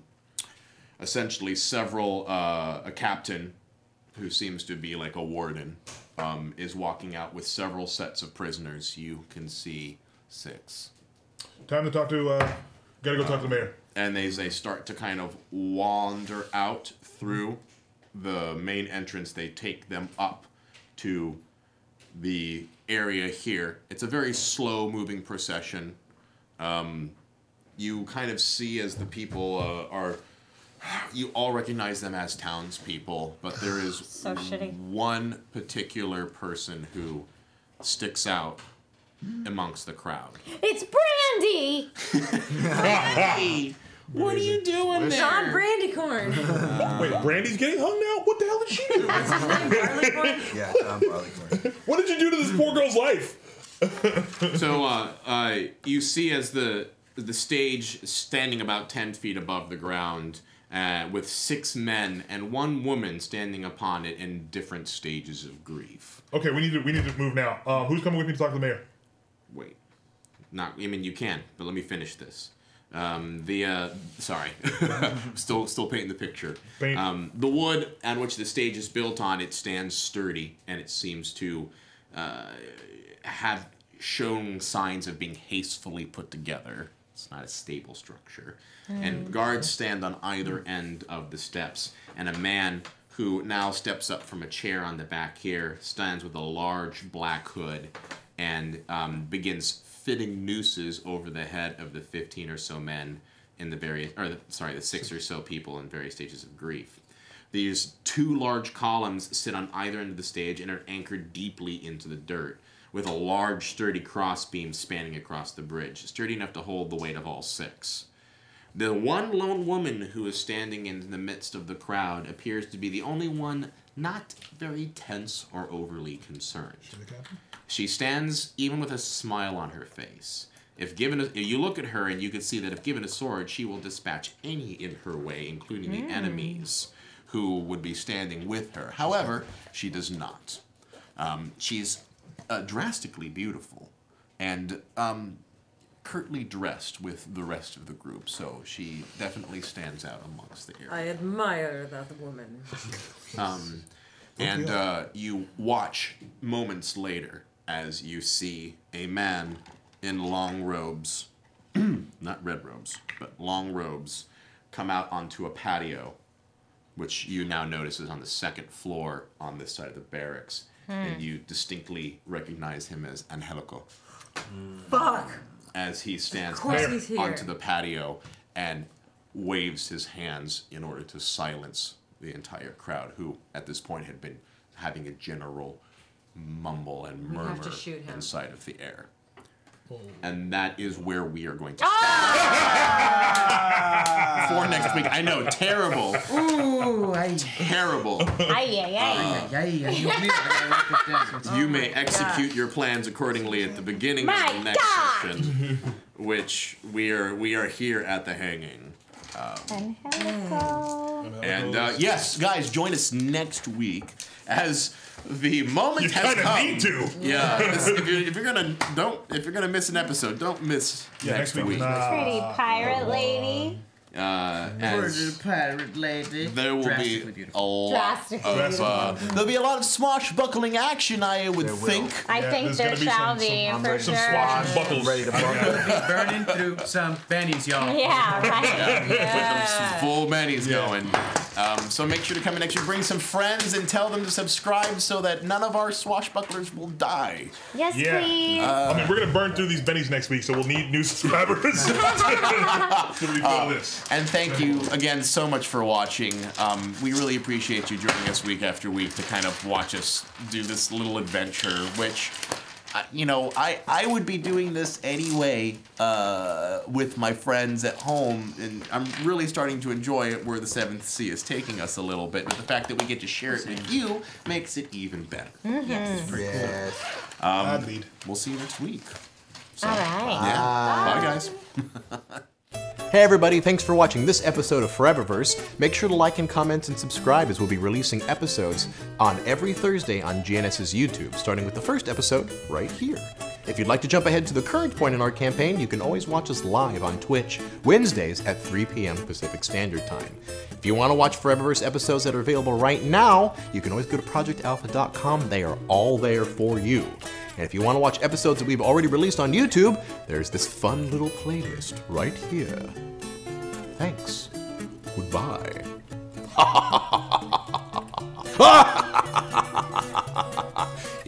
essentially several, uh, a captain who seems to be like a warden um, is walking out with several sets of prisoners. You can see six. Time to talk to. Uh, gotta go talk to the mayor. And as they start to kind of wander out through the main entrance, they take them up to the area here. It's a very slow moving procession. Um, you kind of see as the people uh, are. You all recognize them as townspeople, but there is So shitty. one particular person who sticks out amongst the crowd. It's Brandy. Hey, what are you doing there? John Brandycorn. Wait, Brandy's getting hung now? What the hell did she do? Yeah, I'm Barleycorn. what did you do to this poor girl's life? so uh, uh, you see as the the stage standing about 10 feet above the ground uh, with six men and one woman standing upon it in different stages of grief Okay, we need to we need to move now. Um, who's coming with me to talk to the mayor? wait not i mean you can but let me finish this um, the uh, sorry still still painting the picture Paint. um, the wood on which the stage is built on it stands sturdy and it seems to uh, have shown signs of being hastily put together. It's not a stable structure. And guards stand on either end of the steps, and a man who now steps up from a chair on the back here stands with a large black hood and um, begins fitting nooses over the head of the 15 or so men in the various, or the, sorry, the six or so people in various stages of grief. These two large columns sit on either end of the stage and are anchored deeply into the dirt, with a large, sturdy crossbeam spanning across the bridge, sturdy enough to hold the weight of all six. The one lone woman who is standing in the midst of the crowd appears to be the only one not very tense or overly concerned. She stands even with a smile on her face. If given a, you look at her and you can see that if given a sword, she will dispatch any in her way, including the enemies who would be standing with her. However, she does not. Um, she's uh, drastically beautiful and um, curtly dressed with the rest of the group, so she definitely stands out amongst the area. I admire that woman. Um, and uh, you watch moments later as you see a man in long robes, not red robes, but long robes, come out onto a patio, which you now notice is on the second floor on this side of the barracks. Hmm. And you distinctly recognize him as Angelico Fuck. as he stands course out he's here. onto the patio and waves his hands in order to silence the entire crowd, who at this point had been having a general mumble and We murmur have to shoot him. inside of the air. And that is where we are going to Ah! for next week. I know, terrible, Ooh, ay, terrible. Ay, ay, ay. ay, ay, Dios mío, I gotta write this. You may execute your plans accordingly at the beginning of My the next God. session, which we are we are here at the hanging. And. And uh, yes, guys, join us next week as the moment You has kinda come. need to. Yeah, this- if, you're, if you're gonna don't if you're gonna miss an episode, don't miss Yeah, next, next week. week. Nah. Pretty pirate lady. Uh, as pirate lady. there will be beautiful. a lot of uh, there'll be a lot of swashbuckling action. I would There will. think. I Yeah, think there gonna be shall some- be, some- for Some sure. swashbuckles. Ready to I bump. got it. Burning through some bennies, y'all. Yeah, right. With Yeah. some full menus Yeah. going. Um, so make sure to come in next week. Bring some friends and tell them to subscribe so that none of our swashbucklers will die. Yes, Yeah. please. I mean, we're gonna burn through these bennies next week, so we'll need new subscribers to refill this. And thank you again so much for watching. Um, we really appreciate you joining us week after week to kind of watch us do this little adventure, which. Uh, you know, I, I would be doing this anyway uh, with my friends at home, and I'm really starting to enjoy it where the Seventh Sea is taking us a little bit. But the fact that we get to share it with you makes it even better. Yes. Bad lead. We'll see you next week. So, All right. yeah. Bye, guys. Hey everybody, thanks for watching this episode of Foreververse. Make sure to like and comment and subscribe as we'll be releasing episodes on every Thursday on GNS's YouTube, starting with the first episode right here. If you'd like to jump ahead to the current point in our campaign, you can always watch us live on Twitch, Wednesdays at 3 p.m. Pacific Standard Time. If you want to watch Foreververse episodes that are available right now, you can always go to projectalpha.com. They are all there for you. And if you want to watch episodes that we've already released on YouTube, there's this fun little playlist right here. Thanks. Goodbye.